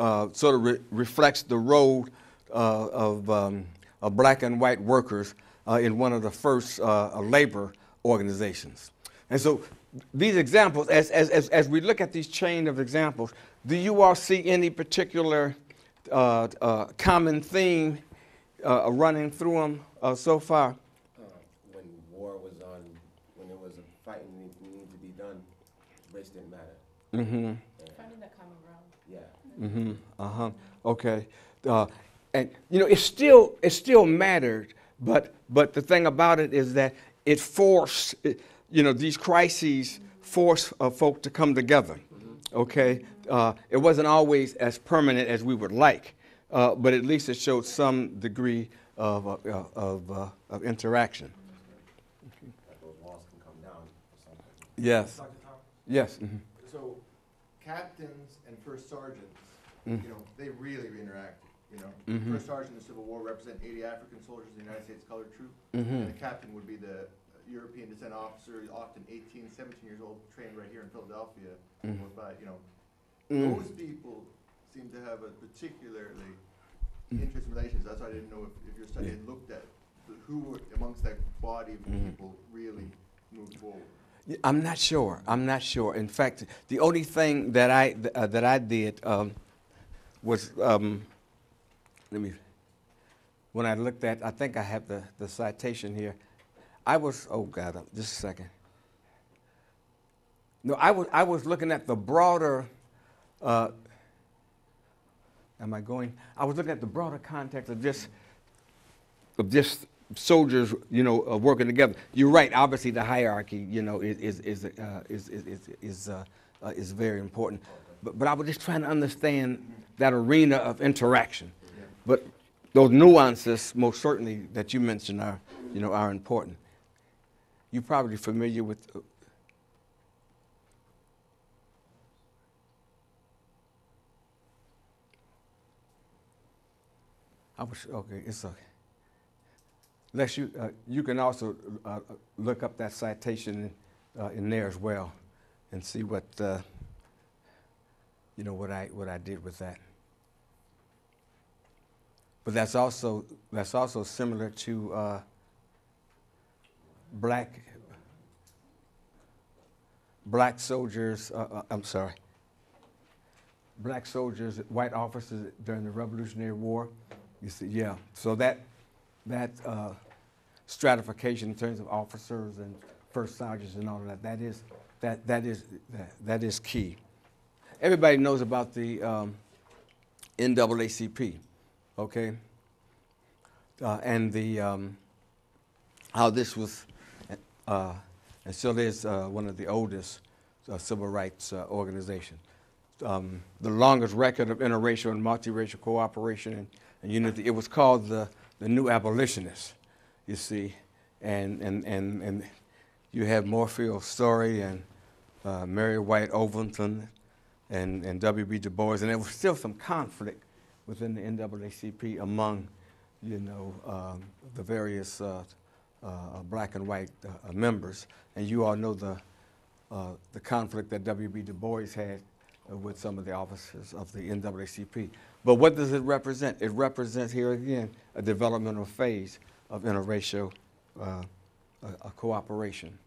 uh, sort of re- reflects the role of, um, of black and white workers in one of the first labor organizations. And so these examples, as, as, as, as we look at these chain of examples, do you all see any particular uh, uh, common theme uh, running through them uh, so far? Uh, when war was on, when there was a fighting need, needed to be done, race didn't matter. Mm-hmm. Finding the common ground. yeah. Mm-hmm. Uh-huh. Okay. Uh, and you know, it still it still mattered, but but the thing about it is that it forced it- you know these crises forced uh, folk to come together. Okay. Uh, it wasn't always as permanent as we would like, uh, but at least it showed some degree of uh, uh, of, uh, of interaction. That those walls can come down or something. Yes. Yes. mhm. So captains and first sergeants, Mm. you know, they really interacted, you know. Mhm. First sergeant in the Civil War represent eighty African soldiers in the United States colored troop. Mhm. And the captain would be the European descent officer, often 18, 17 years old, trained right here in Philadelphia. Mhm. was by, you know, Mm. those people seem to have a particularly interesting relations. That's why I didn't know if, if your study had looked at who were amongst that body of Mhm. people really moved forward. I'm not sure. I'm not sure. In fact, the only thing that I uh, that I did um, was um, let me. When I looked at, I think I have the, the citation here. I was oh God, just a second. No, I was I was looking at the broader. Uh, am I going? I was looking at the broader context of just of just soldiers, you know, uh, working together. You're right. Obviously, the hierarchy, you know, is is is uh, is is is is, uh, uh, is very important. But but I was just trying to understand that arena of interaction. But those nuances, most certainly, that you mentioned are, you know, are important. You're probably familiar with. I was okay. It's okay. Unless you, uh, you can also uh, look up that citation uh, in there as well, and see what, uh, you know, what I what I did with that. But that's also that's also similar to uh, black black soldiers. Uh, I'm sorry. Black soldiers, white officers during the Revolutionary War. You see, yeah. So that that uh, stratification in terms of officers and first sergeants and all of that, that is that that is that, that is key. Everybody knows about the um, NAACP, okay, uh, and the um, how this was uh, and still is uh, one of the oldest uh, civil rights uh, organizations. Um, the longest record of interracial and multiracial cooperation and, and unity. It was called the, the New Abolitionists, you see. And, and, and, and you have Moorfield Storey and uh, Mary White Ovington and, and W.B. Du Bois. And there was still some conflict within the NAACP among, you know, um, the various uh, uh, uh, black and white uh, members. And you all know the, uh, the conflict that W.B. Du Bois had with some of the officers of the NAACP. But what does it represent? It represents here again a developmental phase of interracial uh, cooperation.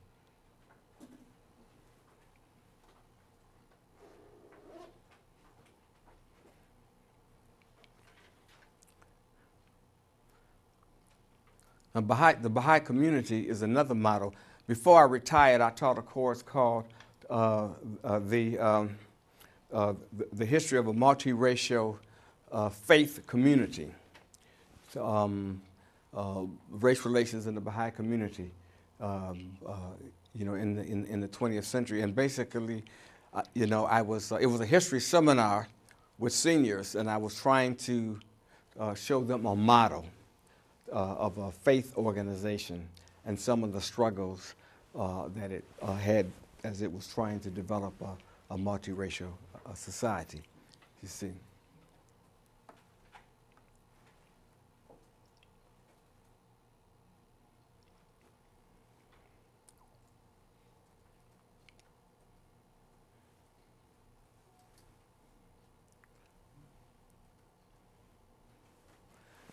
Baha'i, the Baha'i community is another model. Before I retired, I taught a course called uh, uh, the, um, uh, the, History of a Multiracial uh, Faith Community. Um, uh, race relations in the Baha'i community, um, uh, you know, in the, in, in the 20th century. And basically, you know, I was, it was a history seminar with seniors, and I was trying to show them a model of a faith organization and some of the struggles that it had as it was trying to develop a, a multiracial uh, society. You see.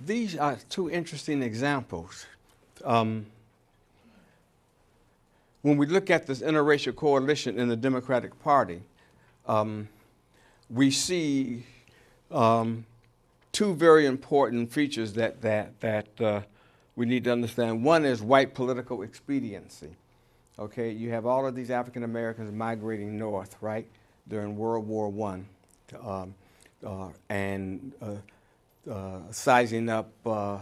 These are two interesting examples. Um, when we look at this interracial coalition in the Democratic Party, um, we see um, two very important features that, that, that uh, we need to understand. One is white political expediency. Okay, you have all of these African Americans migrating north, right, during World War One, um, uh, and uh, uh, sizing up uh,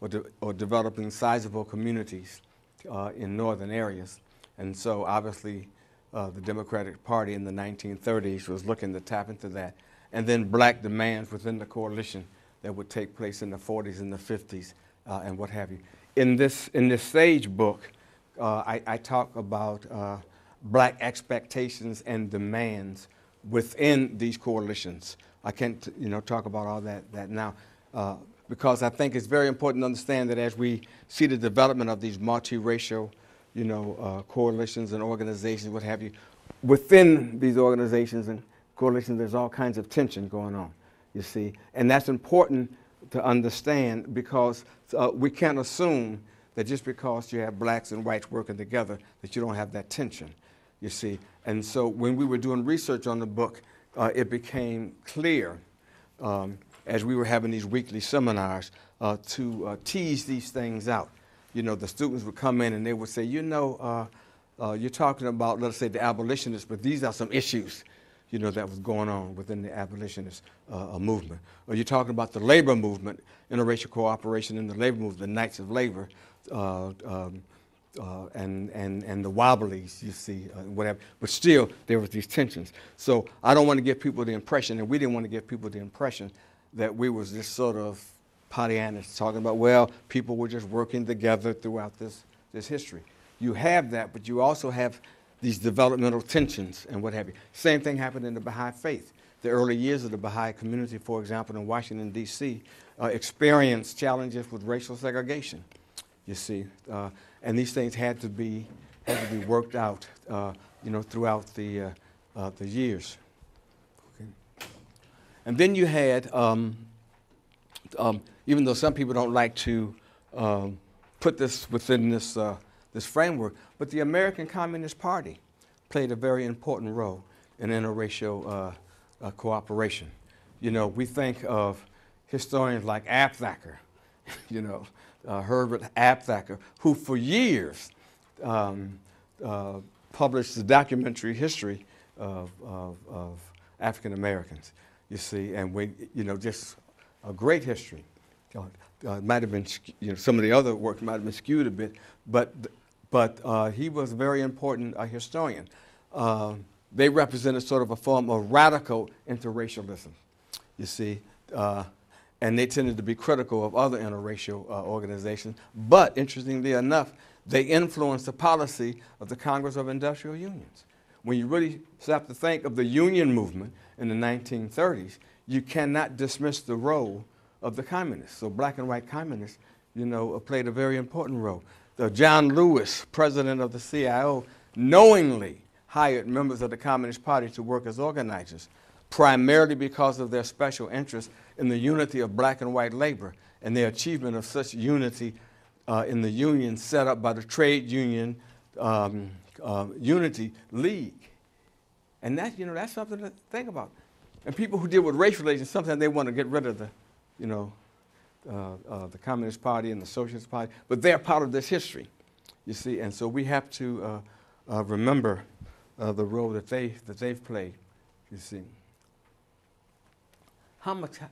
or, de- or developing sizable communities uh, in northern areas. And so, obviously, uh, the Democratic Party in the 1930s was looking to tap into that. And then black demands within the coalition that would take place in the 40s and the 50s uh, and what have you. In this, in this Sage book, uh, I, I talk about uh, black expectations and demands within these coalitions. I can't, you know, talk about all that, that now uh, because I think it's very important to understand that as we see the development of these multiracial, you know, uh, coalitions and organizations, what have you, within these organizations and coalitions, there's all kinds of tension going on, you see. And that's important to understand because uh, we can't assume that just because you have blacks and whites working together that you don't have that tension, you see. And so when we were doing research on the book, uh, it became clear um, as we were having these weekly seminars uh, to uh, tease these things out. You know, the students would come in and they would say, you know, uh, uh, you're talking about, let's say, the abolitionists, but these are some issues, you know, that was going on within the abolitionist uh, uh, movement. Or you're talking about the labor movement, interracial cooperation in the labor movement, the Knights of Labor, uh, um, uh, and, and, and the wobblies, you see, whatever. But still, there was these tensions. So I don't want to give people the impression, and we didn't want to give people the impression that we was this sort of Pollyannish talking about, well, people were just working together throughout this, this history. You have that, but you also have these developmental tensions and what have you. Same thing happened in the Baha'i faith. The early years of the Baha'i community, for example, in Washington, D.C., uh, experienced challenges with racial segregation, you see. Uh, and these things had to be, had to be worked out, uh, you know, throughout the, uh, uh, the years. Okay. And then you had, um, um, even though some people don't like to um, put this within this, uh, this framework, but the American Communist Party played a very important role in interracial uh, uh, cooperation. You know, we think of historians like Aptheker, you know, uh, Herbert Aptheker, who for years um, uh, published the documentary history of, of, of African Americans, you see, and we, you know, just a great history. Uh, might have been, you know, some of the other work might have been skewed a bit, but, but uh, he was a very important uh, historian. Uh, they represented sort of a form of radical interracialism, you see, uh, and they tended to be critical of other interracial uh, organizations. But interestingly enough, they influenced the policy of the Congress of Industrial Unions. When you really stop to think of the union movement in the 1930s, you cannot dismiss the role of the communists. So black and white communists, you know, uh, played a very important role. uh, John Lewis, president of the CIO, knowingly hired members of the Communist Party to work as organizers, primarily because of their special interest in the unity of black and white labor and the achievement of such unity uh, in the union set up by the Trade Union um, uh, Unity League. And that, you know, that's something to think about. And people who deal with race relations, sometimes they want to get rid of the, you know, uh, uh, the Communist Party and the Socialist Party, but they're part of this history, you see. And so we have to uh, uh, remember uh, the role that they that they've played, you see. How much? ti-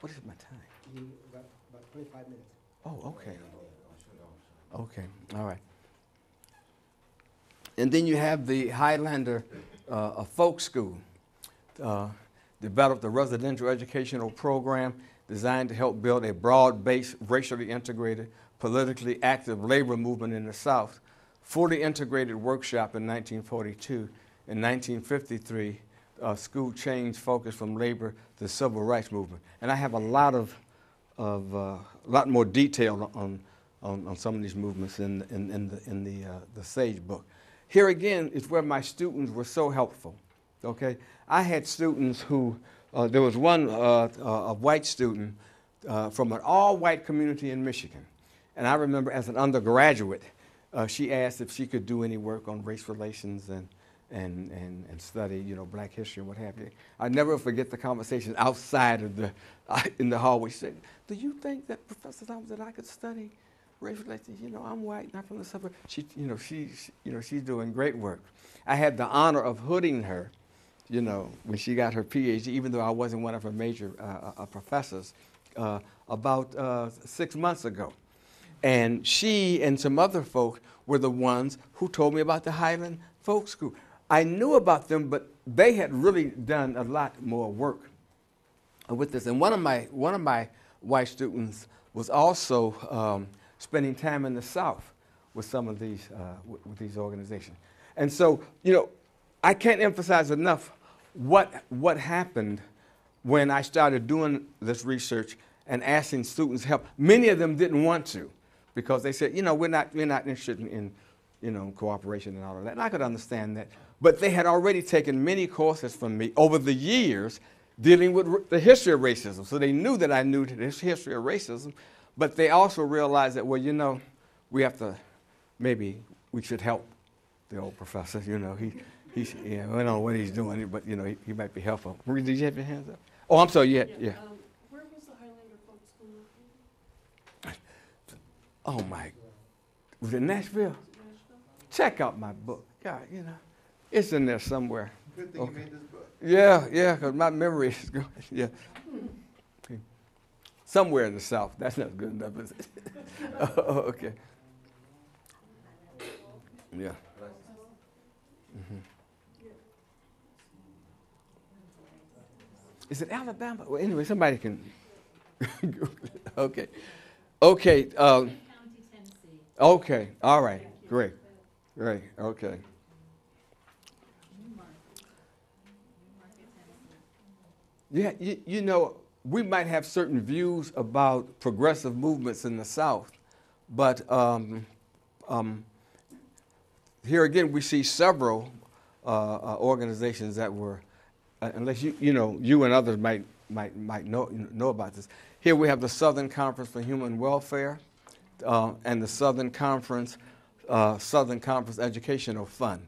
What is my time? You, about, about twenty-five minutes. Oh, okay. Okay, all right. And then you have the Highlander uh, a folk school, uh, developed a residential educational program designed to help build a broad-based, racially integrated, politically active labor movement in the South. Fully integrated workshop in 1942. In 1953, uh, school changed focus from labor to civil rights movement. And I have a lot of, of uh, a lot more detail on, on, on some of these movements in, in, in the, in the, uh, the Sage book. Here again is where my students were so helpful. Okay, I had students who uh, there was one uh, uh, a white student uh, from an all-white community in Michigan, and I remember as an undergraduate, uh, she asked if she could do any work on race relations and. And, and, and study, you know, black history and what have you. I never forget the conversation outside of the, in the hallway. She said, do you think that Professor Thomas that I could study race relations. You know, I'm white, not from the suburb. She, you know, she, she- you know, she's doing great work. I had the honor of hooding her, you know, when she got her PhD, even though I wasn't one of her major uh, uh, professors, uh, about uh, six months ago. And she and some other folk were the ones who told me about the Highland Folk School. I knew about them, but they had really done a lot more work with this. And one of my one of my white students was also um, spending time in the South with some of these uh, with these organizations. And so, you know, I can't emphasize enough what what happened when I started doing this research and asking students help. Many of them didn't want to because they said, you know, we're not we're not interested in, you know cooperation and all of that. And I could understand that. But they had already taken many courses from me over the years dealing with the history of racism. So they knew that I knew the history of racism, but they also realized that, well, you know, we have to, maybe we should help the old professor. You know, he, he's, yeah, I don't know what he's doing, but, you know, he, he might be helpful. Marie, did you have your hands up? Oh, I'm sorry, yeah, yeah. um, Where was the Highlander Folk School located? Oh, my, was it Nashville? Nashville? Check out my book. God, you know, it's in there somewhere. Good thing you made this book. Yeah, yeah, because my memory is good. Yeah. Somewhere in the South. That's not good enough, is it? oh, okay. Yeah. Mhm. Is it Alabama? Well, anyway, somebody can. Okay. Okay. Um, okay. All right. Great. Great. Okay. Newmarket. Newmarket, Tennessee. Yeah, you, you know, we might have certain views about progressive movements in the South, but um, um, here again, we see several uh, uh, organizations that were, unless you, you know, you and others might, might, might know, know about this. Here we have the Southern Conference for Human Welfare uh, and the Southern Conference, uh, Southern Conference Educational Fund,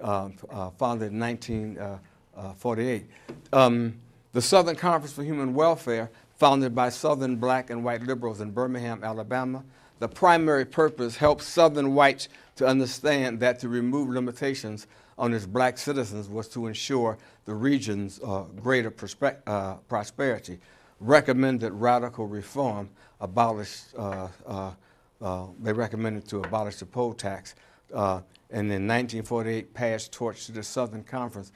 uh, uh, founded in 1948. Um, the Southern Conference for Human Welfare, founded by Southern black and white liberals in Birmingham, Alabama. The primary purpose helps Southern whites to understand that to remove limitations on its black citizens was to ensure the region's uh, greater uh, prosperity. Recommended radical reform, abolished, uh, uh, uh, they recommended to abolish the poll tax, uh, and in 1948 passed torch to the Southern Conference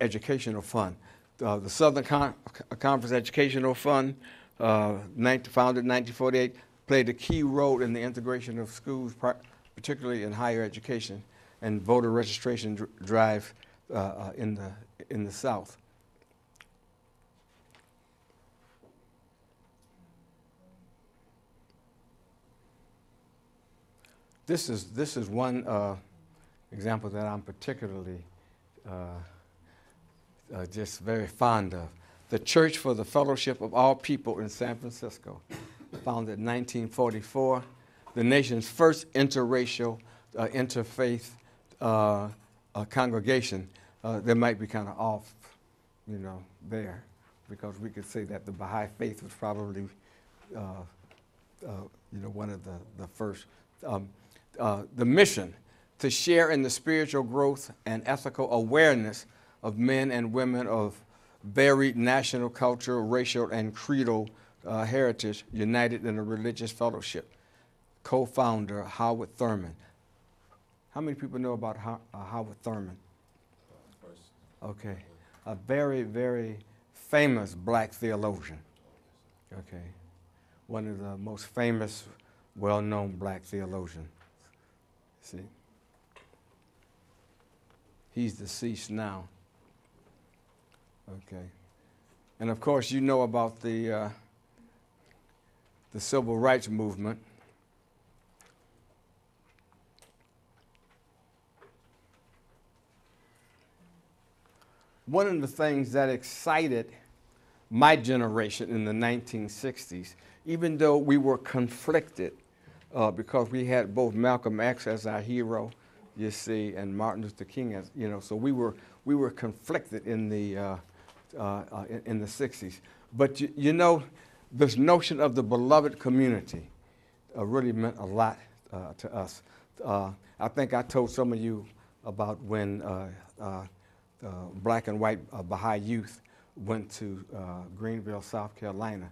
Educational Fund. The Southern Con- Conference Educational Fund, 19, founded in 1948, played a key role in the integration of schools, par- particularly in higher education, and voter registration dr- drive uh, uh, in, the, in the South. this is this is one uh, example that I'm particularly uh, uh, just very fond of. The Church for the Fellowship of All People in San Francisco, founded in 1944, the nation's first interracial, uh, interfaith uh, uh, congregation. Uh, they might be kind of off, you know, there, because we could say that the Baha'i faith was probably, uh, uh, you know, one of the, the first. Um, uh, the mission to share in the spiritual growth and ethical awareness of men and women of varied national cultural, racial, and creedal uh, heritage united in a religious fellowship. Co founder Howard Thurman. How many people know about Ho- uh, Howard Thurman? Okay. A very, very famous black theologian. Okay. One of the most famous, well known black theologians. See? He's deceased now. Okay. And of course, you know about the, uh, the civil rights movement. One of the things that excited my generation in the 1960s, even though we were conflicted uh, because we had both Malcolm X as our hero, you see, and Martin Luther King as you know. So we were we were conflicted in the uh, uh, uh, in, the '60s. But you, you know, this notion of the beloved community uh, really meant a lot uh, to us. I think I told some of you about when uh, black and white uh, Baha'i youth went to uh, Greenville, South Carolina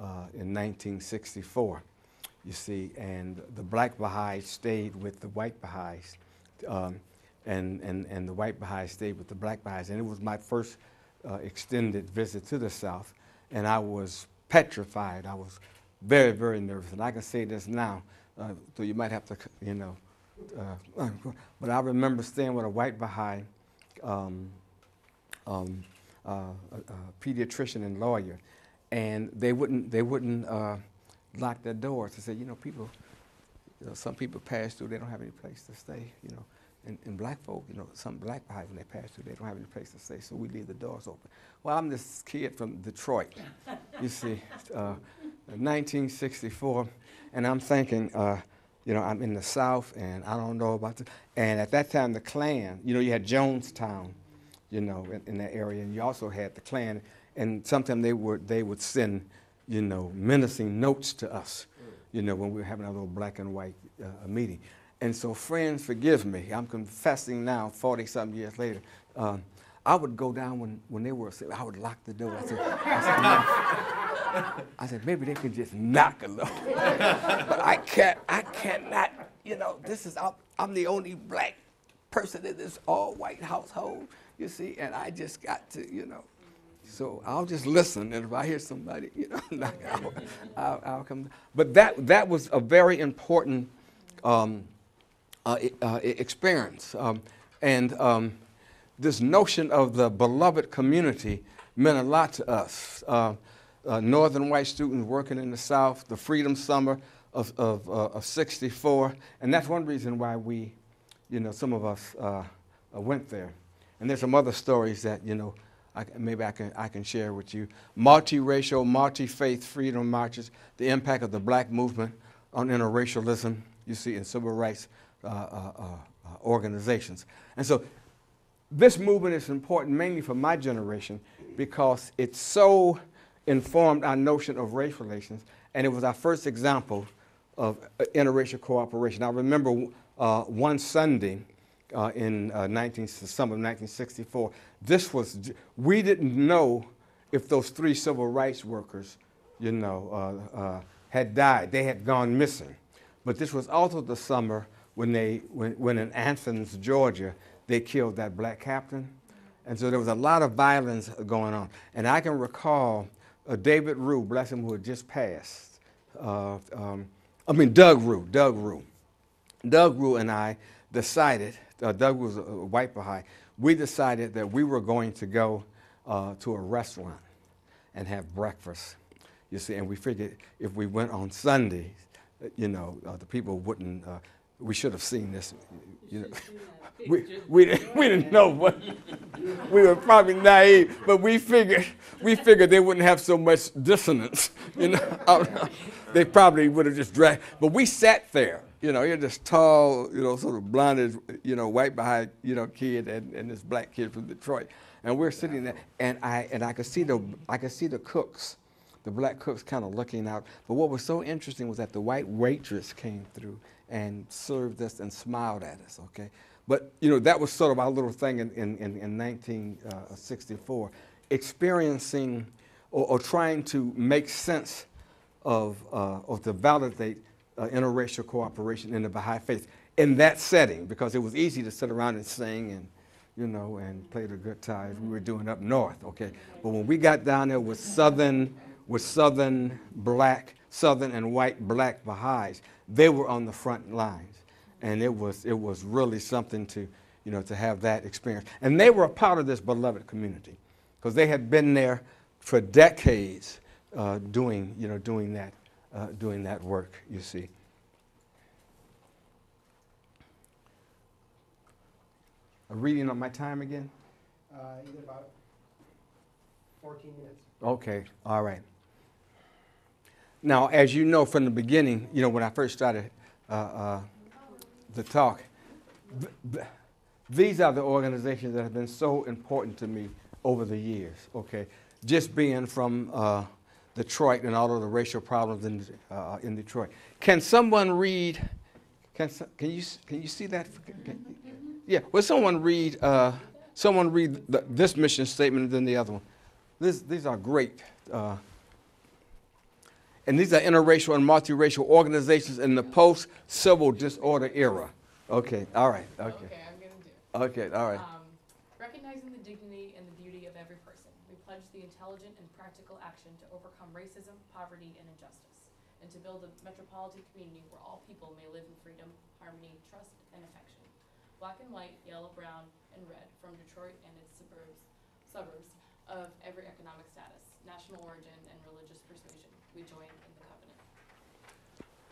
uh, in 1964 you see, and the black Baha'is stayed with the white Baha'is, um, and, and, and the white Baha'is stayed with the black Baha'is. And it was my first uh, extended visit to the South, and I was petrified. I was very, very nervous. And I can say this now, so you might have to, you know, uh, but I remember staying with a white Baha'i um, um, uh, a, pediatrician and lawyer, and they wouldn't, they wouldn't, uh, lock their doors and say, you know, people, you know, some people pass through, they don't have any place to stay, you know. And, and black folk, you know, some black Baha'is, when they pass through, they don't have any place to stay, so we leave the doors open. Well, I'm this kid from Detroit, you see, uh, 1964, and I'm thinking, uh, you know, I'm in the South, and I don't know about the, and at that time, the Klan, you know, you had Jonestown, you know, in, in that area, and you also had the Klan, and sometimes they would, they would send, you know, menacing notes to us, you know, when we were having our little black and white uh, meeting. And so, friends, forgive me. I'm confessing now, 40 something years later. Um, I would go down when, when they were. I would lock the door. I said, I said. I said, maybe they can just knock a little. but I can't, I cannot, you know, this is, I'm, I'm the only black person in this all white household, you see, and I just got to, you know, so I'll just listen, and if I hear somebody, you know, knock out, I'll, I'll come. But that that was a very important um, uh, uh, experience, um, and um, this notion of the beloved community meant a lot to us. Uh, uh, Northern white students working in the South, the Freedom Summer of of, uh, of '64, and that's one reason why we, you know, some of us uh, uh, went there. And there's some other stories that you know. I, maybe I can, I can share with you. Multiracial, multi-faith freedom marches, the impact of the black movement on interracialism, you see, in civil rights uh, uh, organizations. And so this movement is important mainly for my generation because it's so informed our notion of race relations, and it was our first example of uh, interracial cooperation. I remember uh, one Sunday, uh, in uh, 19, summer of 1964. This was, we didn't know if those three civil rights workers, you know, uh, uh, had died. They had gone missing. But this was also the summer when they, when, when in Athens, Georgia, they killed that black captain. And so there was a lot of violence going on. And I can recall uh, David Rue, bless him, who had just passed. Uh, um, I mean, Doug Rue, Doug Rue. Doug Rue and I decided, uh, Doug was a, white Baha'i, we decided that we were going to go uh, to a restaurant and have breakfast. You see, and we figured if we went on Sundays, uh, you know, uh, the people wouldn't, uh, we should have seen this. You know, Should've seen that we, we didn't we didn't know what we were probably naive, but we figured we figured they wouldn't have so much dissonance. You know, oh, know. they probably would have just dragged. But we sat there. You know, you're this tall, you know, sort of blonded, you know, white behind, you know, kid and, and this black kid from Detroit, and we're sitting there, and I and I could see the I could see the cooks, the black cooks, kind of looking out. But what was so interesting was that the white waitress came through and served us and smiled at us. Okay, but you know that was sort of our little thing in in, in, in 1964, experiencing or, or trying to make sense of uh, or to validate uh, interracial cooperation in the Baha'i faith in that setting because it was easy to sit around and sing and you know and play the good times we were doing up north. Okay, but when we got down there with southern with southern black, southern and white black Baha'is, they were on the front lines, and it was it was really something to you know to have that experience. And they were a part of this beloved community because they had been there for decades uh, doing you know doing that uh, doing that work. You see. A reading on my time again. Uh, either about fourteen minutes. Okay, all right. Now, as you know from the beginning, you know, when I first started uh, uh, the talk, th- th- these are the organizations that have been so important to me over the years, okay? Just being from uh, Detroit and all of the racial problems in, uh, in Detroit. Can someone read, can, so- can, you, can you see that? Can- yeah, will someone read, uh, someone read the, this mission statement and then the other one? This, these are great. And these are interracial and multiracial organizations in the post civil disorder era. Okay, all right, okay. Okay, I'm gonna do. it. Okay, all right. Um, recognizing the dignity and the beauty of every person, we pledge the intelligent and practical action to overcome racism, poverty, and injustice, and to build a metropolitan community where all people may live in freedom, harmony, trust, and affection. Black and white, yellow, brown, and red from Detroit and its suburbs, suburbs of every economic status, national origin, and religious persuasion, we join in the covenant.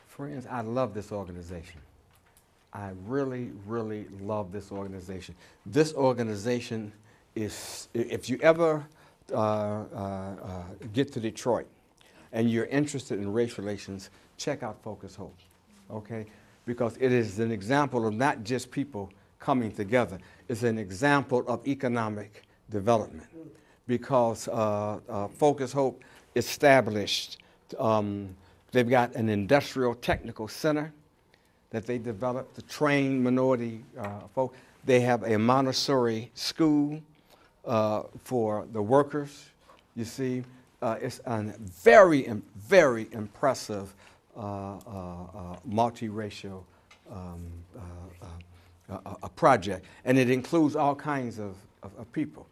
Friends, I love this organization. I really, really love this organization. This organization is, if you ever uh, uh, uh, get to Detroit and you're interested in race relations, check out Focus Hope, okay? Because it is an example of not just people coming together, it's an example of economic development. Because uh, uh, Focus Hope established, um, they've got an industrial technical center that they developed to train minority uh, folk. They have a Montessori school uh, for the workers. You see, uh, it's a very, very impressive uh, uh, uh, multiracial um, a project, and it includes all kinds of, of, of people.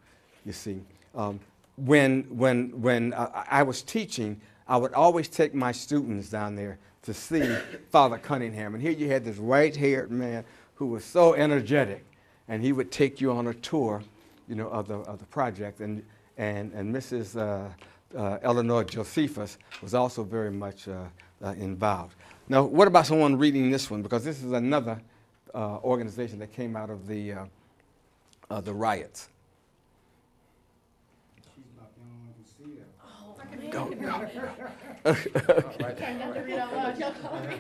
You see, um, when when when I was teaching, I would always take my students down there to see Father Cunningham, and here you had this white-haired man who was so energetic, and he would take you on a tour, you know, of the of the project, and and and Mrs. Uh, uh, Eleanor Josaitis was also very much uh, uh, involved. Now, what about someone reading this one? Because this is another uh, organization that came out of the uh, the riots. She's about the only one who can see that. Uh,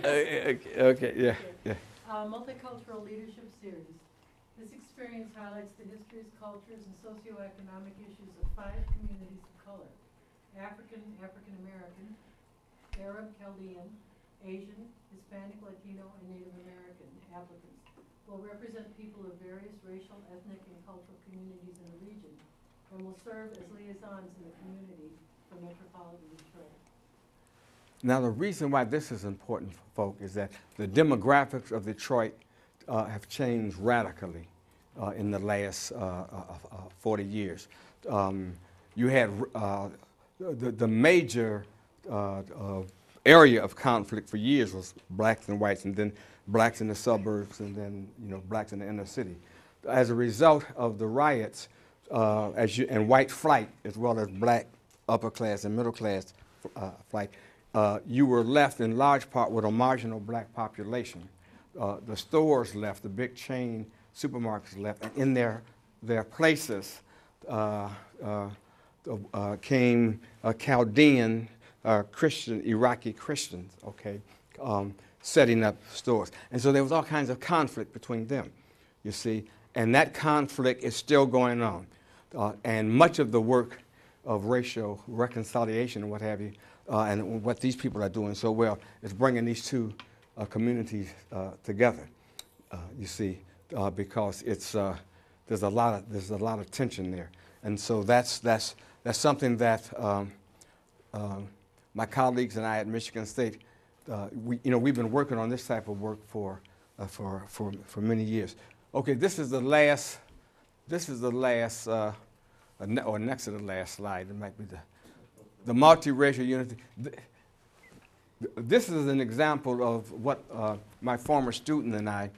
okay, okay, yeah, yeah. Uh, Multicultural Leadership Series. This experience highlights the histories, cultures, and socioeconomic issues of five communities of color. African, African American, Arab, Chaldean, Asian, Hispanic, Latino, and Native American applicants will represent people of various racial, ethnic, and cultural communities in the region and will serve as liaisons in the community for metropolitan Detroit. Now, the reason why this is important for folk is that the demographics of Detroit uh, have changed radically uh, in the last uh, uh, uh, 40 years. Um, you had uh, the, the major area of conflict for years was blacks and whites, and then blacks in the suburbs, and then you know blacks in the inner city. As a result of the riots, uh, as you, and white flight, as well as black upper class and middle class uh, flight, uh, you were left in large part with a marginal black population uh, the stores left, the big chain supermarkets left, and in their, their places uh, uh, uh, came Chaldean Christian, Iraqi Christians, okay, um, setting up stores. And so there was all kinds of conflict between them, you see, and that conflict is still going on. And much of the work of racial reconciliation and what have you, uh, and what these people are doing so well is bringing these two uh, communities uh, together. Uh, you see, uh, because it's uh, there's a lot of there's a lot of tension there, and so that's that's that's something that um, um, my colleagues and I at Michigan State, uh, we you know we've been working on this type of work for uh, for for for many years. Okay, this is the last. This is the last, uh, uh, or next to the last slide. It might be the the multiracial unity. This is an example of what uh, my former student and I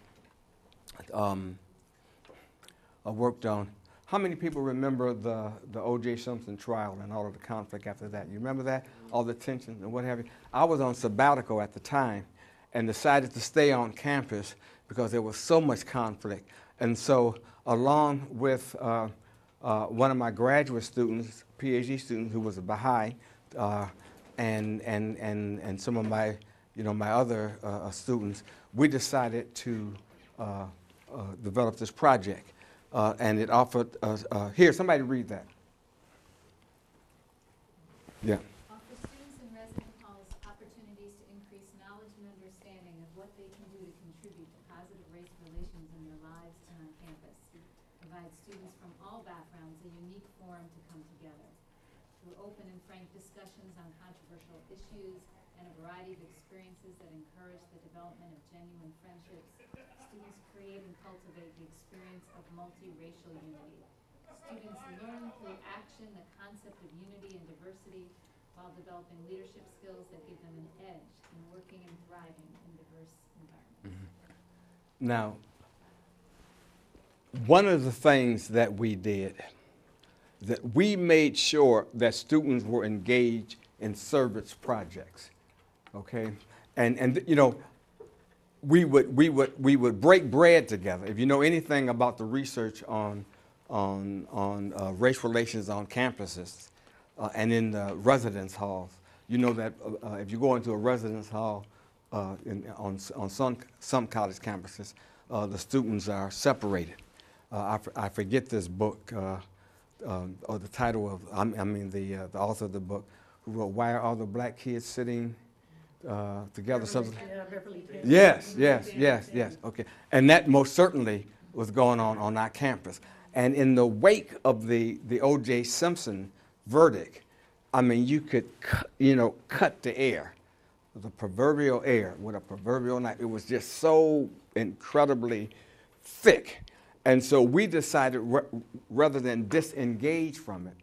um, uh, worked on. How many people remember the, the O.J. Simpson trial and all of the conflict after that? You remember that? All the tension and what have you? I was on sabbatical at the time and decided to stay on campus because there was so much conflict. And so, along with uh, uh, one of my graduate students, PhD student, who was a Baha'i, uh, and, and, and, and some of my, you know, my other uh, students, we decided to uh, uh, develop this project. Uh, and it offered uh, here, somebody read that. Yeah. Offer students and resident halls opportunities to increase knowledge and understanding of what they can do to contribute to positive race relations in their lives and on campus. Provide students from all backgrounds a unique forum to come together. Through open and frank discussions on controversial issues and a variety of experiences that encourage the development of genuine friendships, students create and cultivate the experience of multiracial unity. Students learn through action the concept of unity and diversity while developing leadership skills that give them an edge in working and thriving in diverse environments. Mm-hmm. Now, one of the things that we did, that we made sure that students were engaged in service projects, okay? And, and you know, we would, we would, we would break bread together. If you know anything about the research on, on, on uh, race relations on campuses uh, and in the residence halls, you know that uh, uh, if you go into a residence hall uh, in, on, on some, some college campuses, uh, the students are separated. I, I forget this book, um, or the title of, I mean- the, the author of the book, who wrote Why Are All the Black Kids Sitting uh, Together? Something- Yeah, Beverly Hills. Yes, yes, yes, yes, okay. And that most certainly was going on on our campus. And in the wake of the, the O.J. Simpson verdict, I mean, you could, cu- you know, cut the air, the proverbial air with a proverbial knife. It was just so incredibly thick. And so we decided, ra- rather than disengage from it,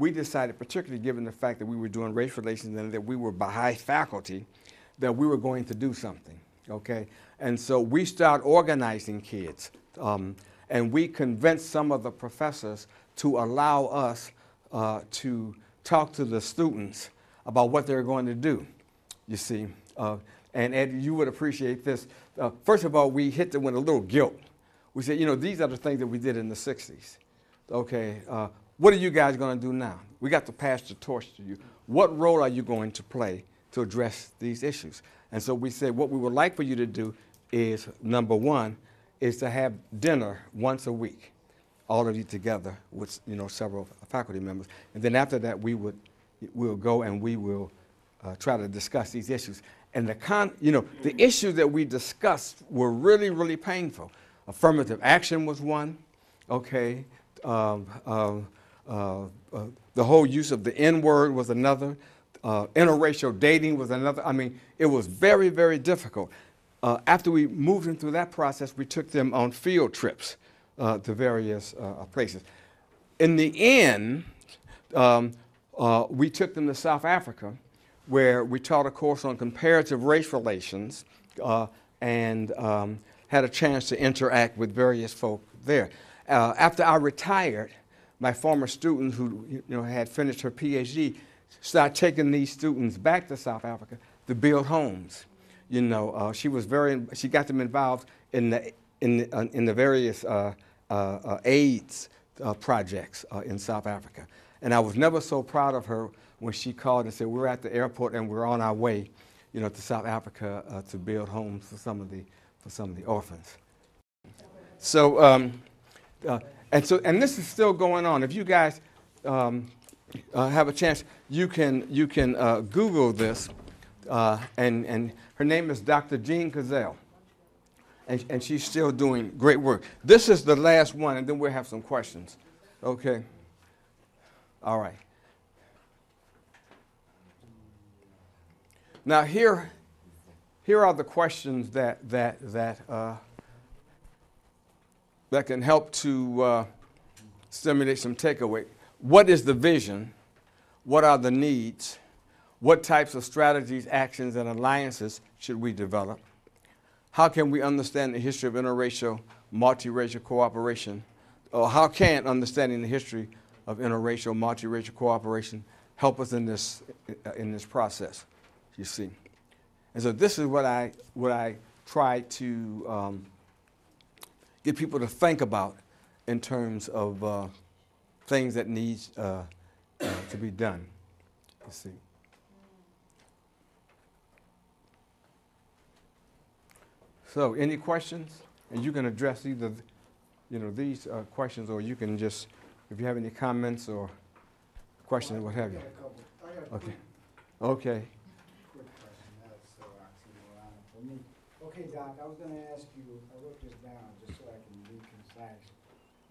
we decided, particularly given the fact that we were doing race relations and that we were Baha'i faculty, that we were going to do something, okay? And so we started organizing kids, um, and we convinced some of the professors to allow us uh, to talk to the students about what they're going to do, you see. Uh, and Ed, you would appreciate this. Uh, first of all, we hit them with a little guilt. We said, you know, these are the things that we did in the 60s. Okay, uh, what are you guys going to do now? We got to pass the torch to you. What role are you going to play to address these issues? And so we said, what we would like for you to do is number one, is to have dinner once a week, all of you together with you know several faculty members, and then after that we would we'll go and we will uh, try to discuss these issues. And the con, you know, the issues that we discussed were really really painful. Affirmative action was one, okay. Um, um, the whole use of the N word was another. Uh, interracial dating was another. I mean, it was very, very difficult. Uh, after we moved them through that process, we took them on field trips uh, to various uh, places. In the end, um, uh, we took them to South Africa, where we taught a course on comparative race relations uh, and um, had a chance to interact with various folk there. Uh, after I retired, my former student who you know, had finished her PhD started taking these students back to South Africa to build homes. you know, uh, she was very, she got them involved in the, in the, uh, in the various uh, uh, uh, AIDS projects in South Africa. And I was never so proud of her when she called and said, we're at the airport and we're on our way, you know, to South Africa to build homes for some of the, for some of the orphans. So, um, uh, and so, and this is still going on. If you guys um, uh, have a chance, you can, you can uh, Google this. Uh, and, and her name is Dr. Jean Cazell. And, and she's still doing great work. This is the last one, and then we'll have some questions. Okay? All right. Now, here, here are the questions that, that, that, uh, that can help to uh, stimulate some takeaway. What is the vision? What are the needs? What types of strategies, actions, and alliances should we develop? How can we understand the history of interracial, multiracial cooperation? Or how can understanding the history of interracial, multiracial cooperation help us in this, in this process? You see. And so this is what I, what I try to um, get people to think about in terms of uh, things that need uh, uh, to be done. You see. So, any questions? And you can address either, you know, these uh, questions, or you can just, if you have any comments or questions, what have you. I got a couple, I got a Okay. Okay. quick question, that's so oxymoron for me. Okay, Doc, I was gonna ask you, I wrote this down just so I can concise.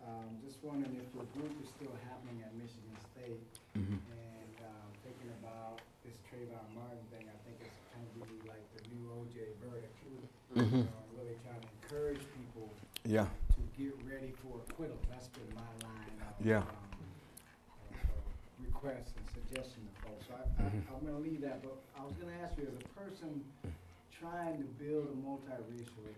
Um, just wondering if your group is still happening at Michigan State Mhm. and, um, thinking about this Trayvon Martin thing, I think it's kind of be like the new OJ verdict. You Mhm. know, really trying to encourage people Yeah. to get ready for acquittal. That's been my line of, Yeah. um, uh, requests and suggestions to folks. So I, I, Mhm. I'm gonna leave that, but I was gonna ask you, as a person trying to build a multiracial,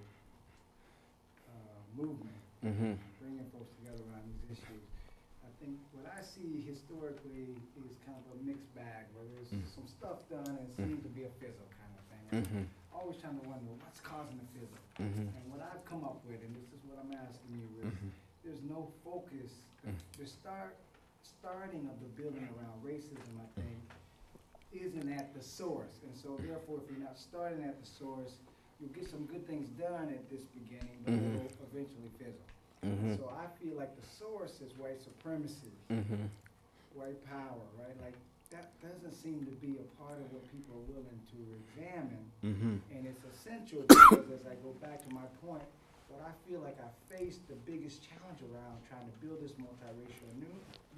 uh, movement, Mm-hmm. bringing folks together around these issues, I think what I see historically is kind of a mixed bag, where there's Mm. some stuff done and it seems to be a fizzle kind of thing. Mm-hmm. Always trying to wonder, what's causing the fizzle? Mm-hmm. And what I've come up with, and this is what I'm asking you, is Mm-hmm. there's no focus. Mm. The start, starting of the building around racism, I think, isn't at the source. And so therefore, if you're not starting at the source, you'll get some good things done at this beginning, but Mhm. it'll eventually fizzle. Mm-hmm. So I feel like the source is white supremacy, Mm-hmm. white power, right? Like, that doesn't seem to be a part of what people are willing to examine. Mm-hmm. And it's essential because as I go back to my point, what I feel like I faced the biggest challenge around trying to build this multiracial new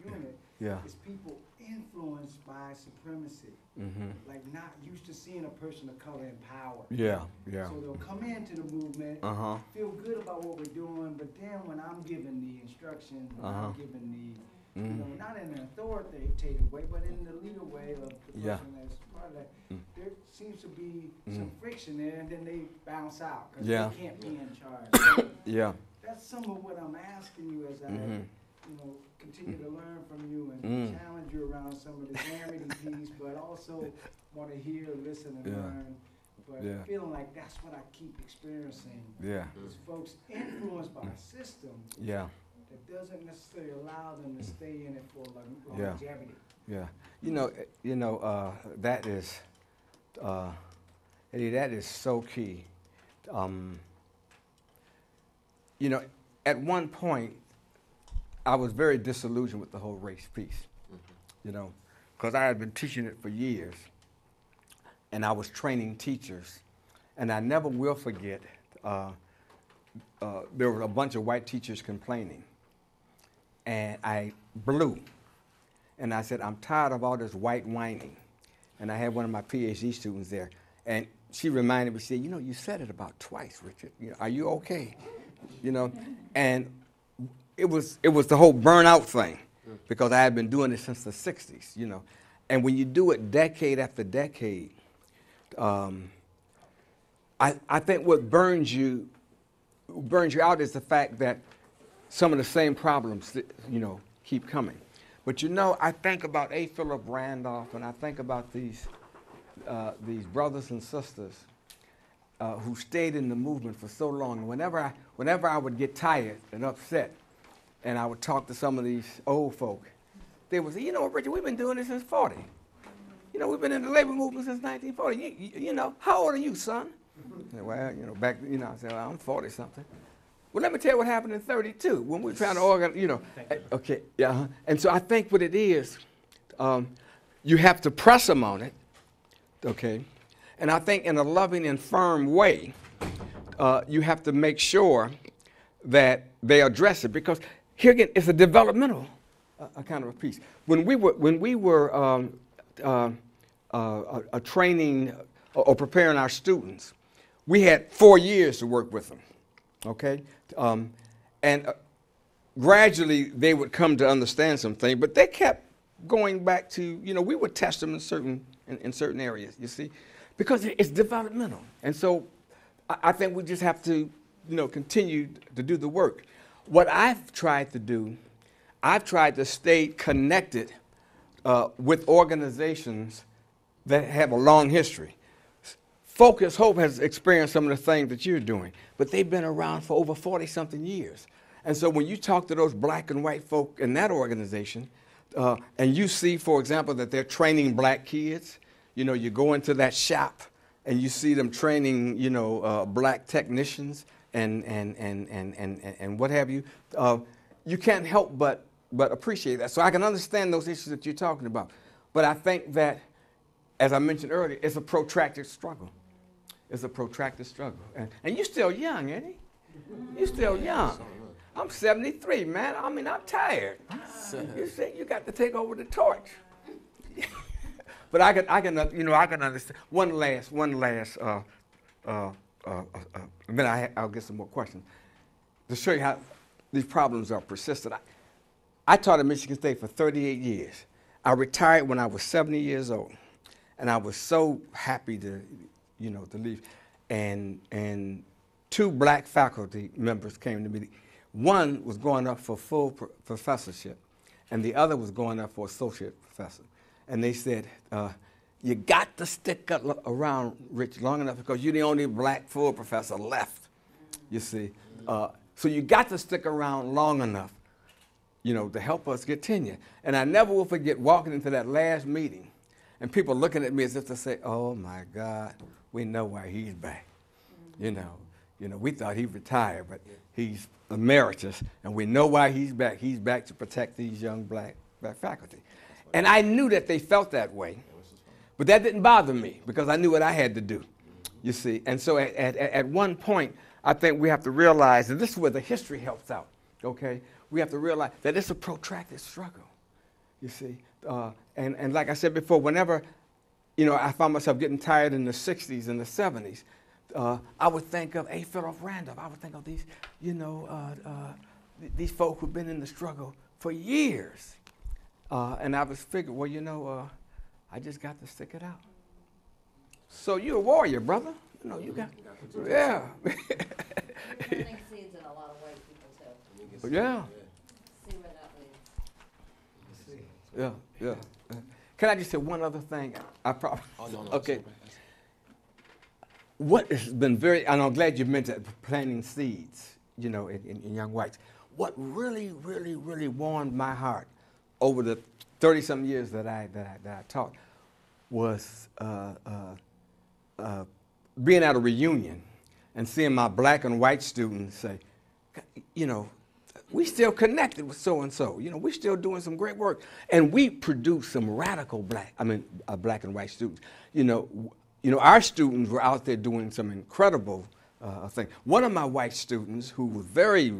unit Yeah. is people influenced by supremacy, Mm-hmm. like not used to seeing a person of color in power. Yeah. Yeah. So they'll come into the movement, Uh huh. feel good about what we're doing, but then when I'm given the instructions, when Uh-huh. I'm given the you know, Mm-hmm. not in an authoritative way, but in the legal way of the Yeah. person that's part of that. Mm. There seems to be Mm. some friction there, and then they bounce out because Yeah. they can't be in charge. So Yeah. that's some of what I'm asking you as I, Mhm. you know, continue to learn from you and Mm. challenge you around some of this amity piece, but also want to hear, listen, and Yeah. learn. But Yeah. feeling like that's what I keep experiencing. Yeah. Is folks influenced by a system Yeah. that doesn't necessarily allow them to stay in it for long- Yeah. longevity. Yeah. You know. eh, You know. Uh, that is. Uh, Eddie, that is so key. Um, you know, at one point, I was very disillusioned with the whole race piece. You know, because I had been teaching it for years, and I was training teachers, and I never will forget. Uh, uh, there were a bunch of white teachers complaining, and I blew, and I said, "I'm tired of all this white whining," and I had one of my PhD students there, and she reminded me, she said, "You know, you said it about twice, Richard. You know, are you okay?" You know, and it was it was the whole burnout thing because I had been doing it since the '60s. You know, and when you do it decade after decade, um, I I think what burns you burns you out is the fact that some of the same problems you know keep coming. But you know, I think about A. Philip Randolph, and I think about these uh, these brothers and sisters, uh, who stayed in the movement for so long. Whenever I, whenever I would get tired and upset, and I would talk to some of these old folk, they would say, "You know, Richard, we've been doing this since '40. You know, we've been in the labor movement since 1940. You, you, you know, how old are you, son?" Said, well, you know, back, you know, I said, well, I'm 40 something. Well, let me tell you what happened in 32 when we were trying to organize, you know. eh, Okay, yeah. uh-huh. And so I think what it is, um, you have to press them on it, okay? And I think in a loving and firm way, uh, you have to make sure that they address it because here again, it's a developmental uh, kind of a piece. When we were, when we were um, uh, uh, uh, uh, training or, or preparing our students, we had four years to work with them, okay? Um, and uh, gradually they would come to understand something, but they kept going back to, you know, we would test them in certain, in, in certain areas, you see, because it's developmental. And so I, I think we just have to, you know, continue to do the work. What I've tried to do, I've tried to stay connected uh, with organizations that have a long history. Focus Hope has experienced some of the things that you're doing, but they've been around for over 40 something years. And so when you talk to those black and white folk in that organization, uh, and you see, for example, that they're training black kids, you know, you go into that shop and you see them training, you know, uh, black technicians and, and, and, and, and, and, what have you, uh, you can't help but, but appreciate that. So I can understand those issues that you're talking about. But I think that, as I mentioned earlier, it's a protracted struggle. It's a protracted struggle. And, and you're still young, ain't he? You're still young. I'm 73, man. I mean, I'm tired. You say you got to take over the torch. but I can, I can, you know, I can understand. One last, one last, uh, uh, uh, uh, uh, then I, I'll get some more questions to show you how these problems are persistent. I, I taught at Michigan State for 38 years. I retired when I was 70 years old, and I was so happy to, you know, to leave. And and two black faculty members came to me. One was going up for full pro- professorship, and the other was going up for associate professor. And they said, uh, "You got to stick around, Rich, long enough because you're the only black full professor left." You see, uh, so you got to stick around long enough you know, to help us get tenure. And I never will forget walking into that last meeting and people looking at me as if to say, oh my God, we know why he's back. You know, you know, we thought he retired, but he's emeritus, and we know why he's back. He's back to protect these young black, black faculty. And I knew that they felt that way, but that didn't bother me because I knew what I had to do, you see. And so at, at, at one point, I think we have to realize, and this is where the history helps out, okay? We have to realize that it's a protracted struggle, you see. Uh, and, and like I said before, whenever, you know, I found myself getting tired in the 60s and the 70s, uh, I would think of A. Philip Randolph. I would think of these, you know, uh, uh, th- these folk who've been in the struggle for years. Uh, and I was figuring, well, you know, uh, I just got to stick it out. So you're a warrior, brother. You know, you got, yeah. Planting seeds in a lot of white people too. Oh, yeah, See where that leads. yeah, yeah. Can I just say one other thing? I probably, Oh, no, no. okay. What has been very, and I'm glad you mentioned planting seeds, you know, in, in, in young whites. What really, really, really warmed my heart over the 30 some years that I, that I, that I taught was uh, uh, uh, being at a reunion and seeing my black and white students say, you know, we still connected with so and so. You know, we're still doing some great work, and we produce some radical black. I mean, uh, black and white students. You know, w- you know, our students were out there doing some incredible uh, things. One of my white students, who was very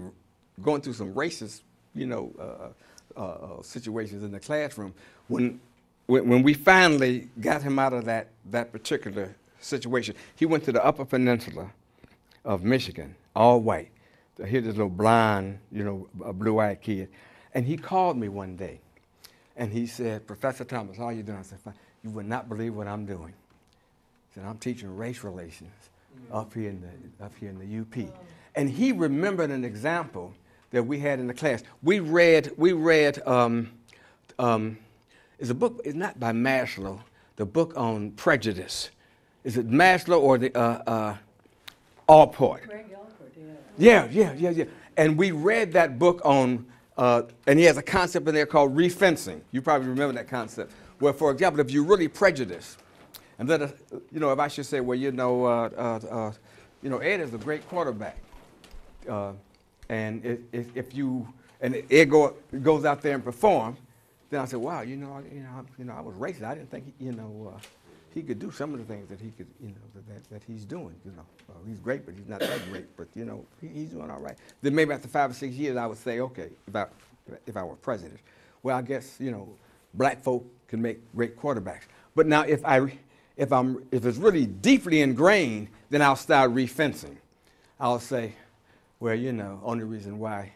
going through some racist, you know, uh, uh, situations in the classroom, when, when when we finally got him out of that that particular situation, he went to the Upper Peninsula of Michigan, all white. Here's this little blonde, you know, a blue-eyed kid, and he called me one day, and he said, "Professor Thomas, how are you doing?" I said, "Fine." You would not believe what I'm doing. He said, "I'm teaching race relations up here in the up here in the UP," and he remembered an example that we had in the class. We read we read um, um, it's a book. It's not by Maslow. The book on prejudice. Is it Maslow or the uh, uh, Allport. Greg yeah. Yeah, yeah, yeah, yeah. And we read that book on, uh, and he has a concept in there called refencing. You probably remember that concept. Where, for example, if you're really prejudiced, and then, uh, you know, if I should say, well, you know, uh, uh, uh, you know, Ed is a great quarterback, uh, and if, if, if you and it go, goes out there and perform, then I said, wow, you know, I, you know, I, you know, I was racist. I didn't think, you know, uh, he could do some of the things that he could, you know, that, that, that he's doing. You know, uh, he's great, but he's not that great. But you know, he, he's doing all right. Then maybe after five or six years, I would say, okay, if I if I were president, well, I guess you know, black folk can make great quarterbacks. But now, if I if I'm if it's really deeply ingrained, then I'll start refencing. I'll say, well, you know, only reason why,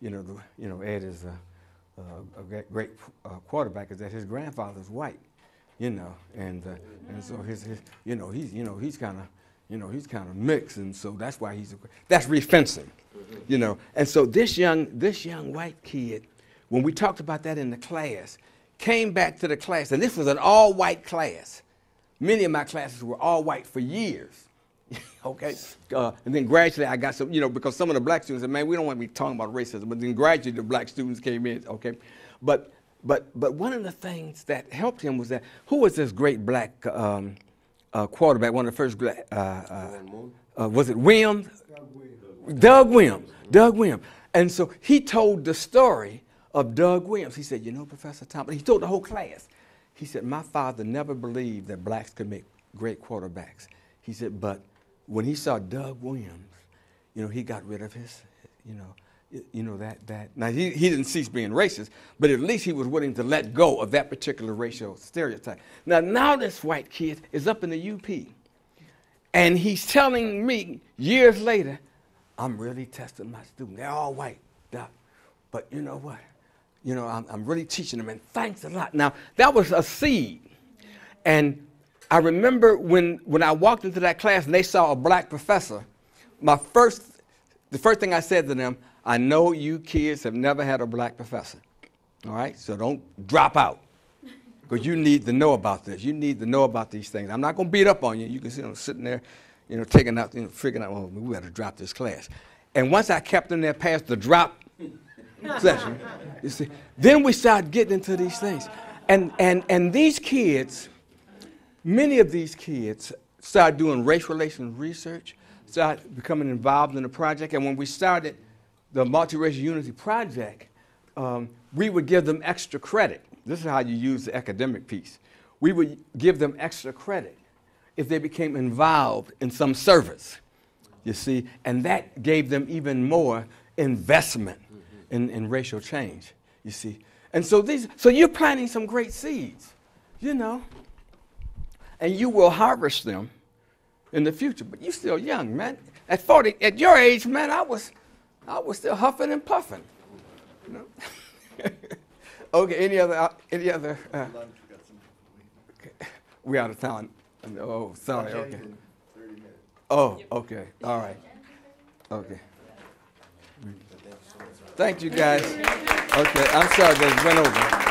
you know, the, you know, Ed is a, a, a great, uh, quarterback is that his grandfather's white you know, and uh, and so his, his you know he's you know he's kind of you know he's kind of mixed, and so that's why he's a, that's refencing, you know. And so this young this young white kid, when we talked about that in the class, came back to the class, and this was an all white class. Many of my classes were all white for years. okay, uh, and then gradually I got some, you know, because some of the black students said, "Man, we don't want to be talking about racism," but then gradually the black students came in. Okay, but but, but one of the things that helped him was that who was this great black um, uh, quarterback? One of the first black, uh, uh, uh, was it Williams? Doug Williams. Doug Williams. Doug Williams. And so he told the story of Doug Williams. He said, You know, Professor Thompson, he told the whole class. He said, My father never believed that blacks could make great quarterbacks. He said, But when he saw Doug Williams, you know, he got rid of his, you know, you know that that now he, he didn't cease being racist, but at least he was willing to let go of that particular racial stereotype. Now now this white kid is up in the UP, and he's telling me years later, I'm really testing my students. They're all white, doc. But you know what? You know, I'm, I'm really teaching them, and thanks a lot. Now that was a seed, and I remember when when I walked into that class and they saw a black professor, my first the first thing I said to them, I know you kids have never had a black professor. All right? So don't drop out. Because you need to know about this. You need to know about these things. I'm not going to beat up on you. You can see them sitting there, you know, taking out, you know, figuring out, well, we better drop this class. And once I kept them there past the drop session, you see, then we started getting into these things. And, and, and these kids, many of these kids started doing race relations research, started becoming involved in the project. And when we started the Multiracial Unity Project, um, we would give them extra credit. This is how you use the academic piece. We would give them extra credit if they became involved in some service, you see, and that gave them even more investment in, in racial change, you see. And so these, so you're planting some great seeds, you know, and you will harvest them in the future. But you're still young, man. At 40, at your age, man, I was, I was still huffing and puffing. You know? okay, any other, uh, any other? Uh, we out of town. Oh, sorry. Okay. Oh, okay. All right. Okay. Thank you, guys. Okay, I'm sorry that went over.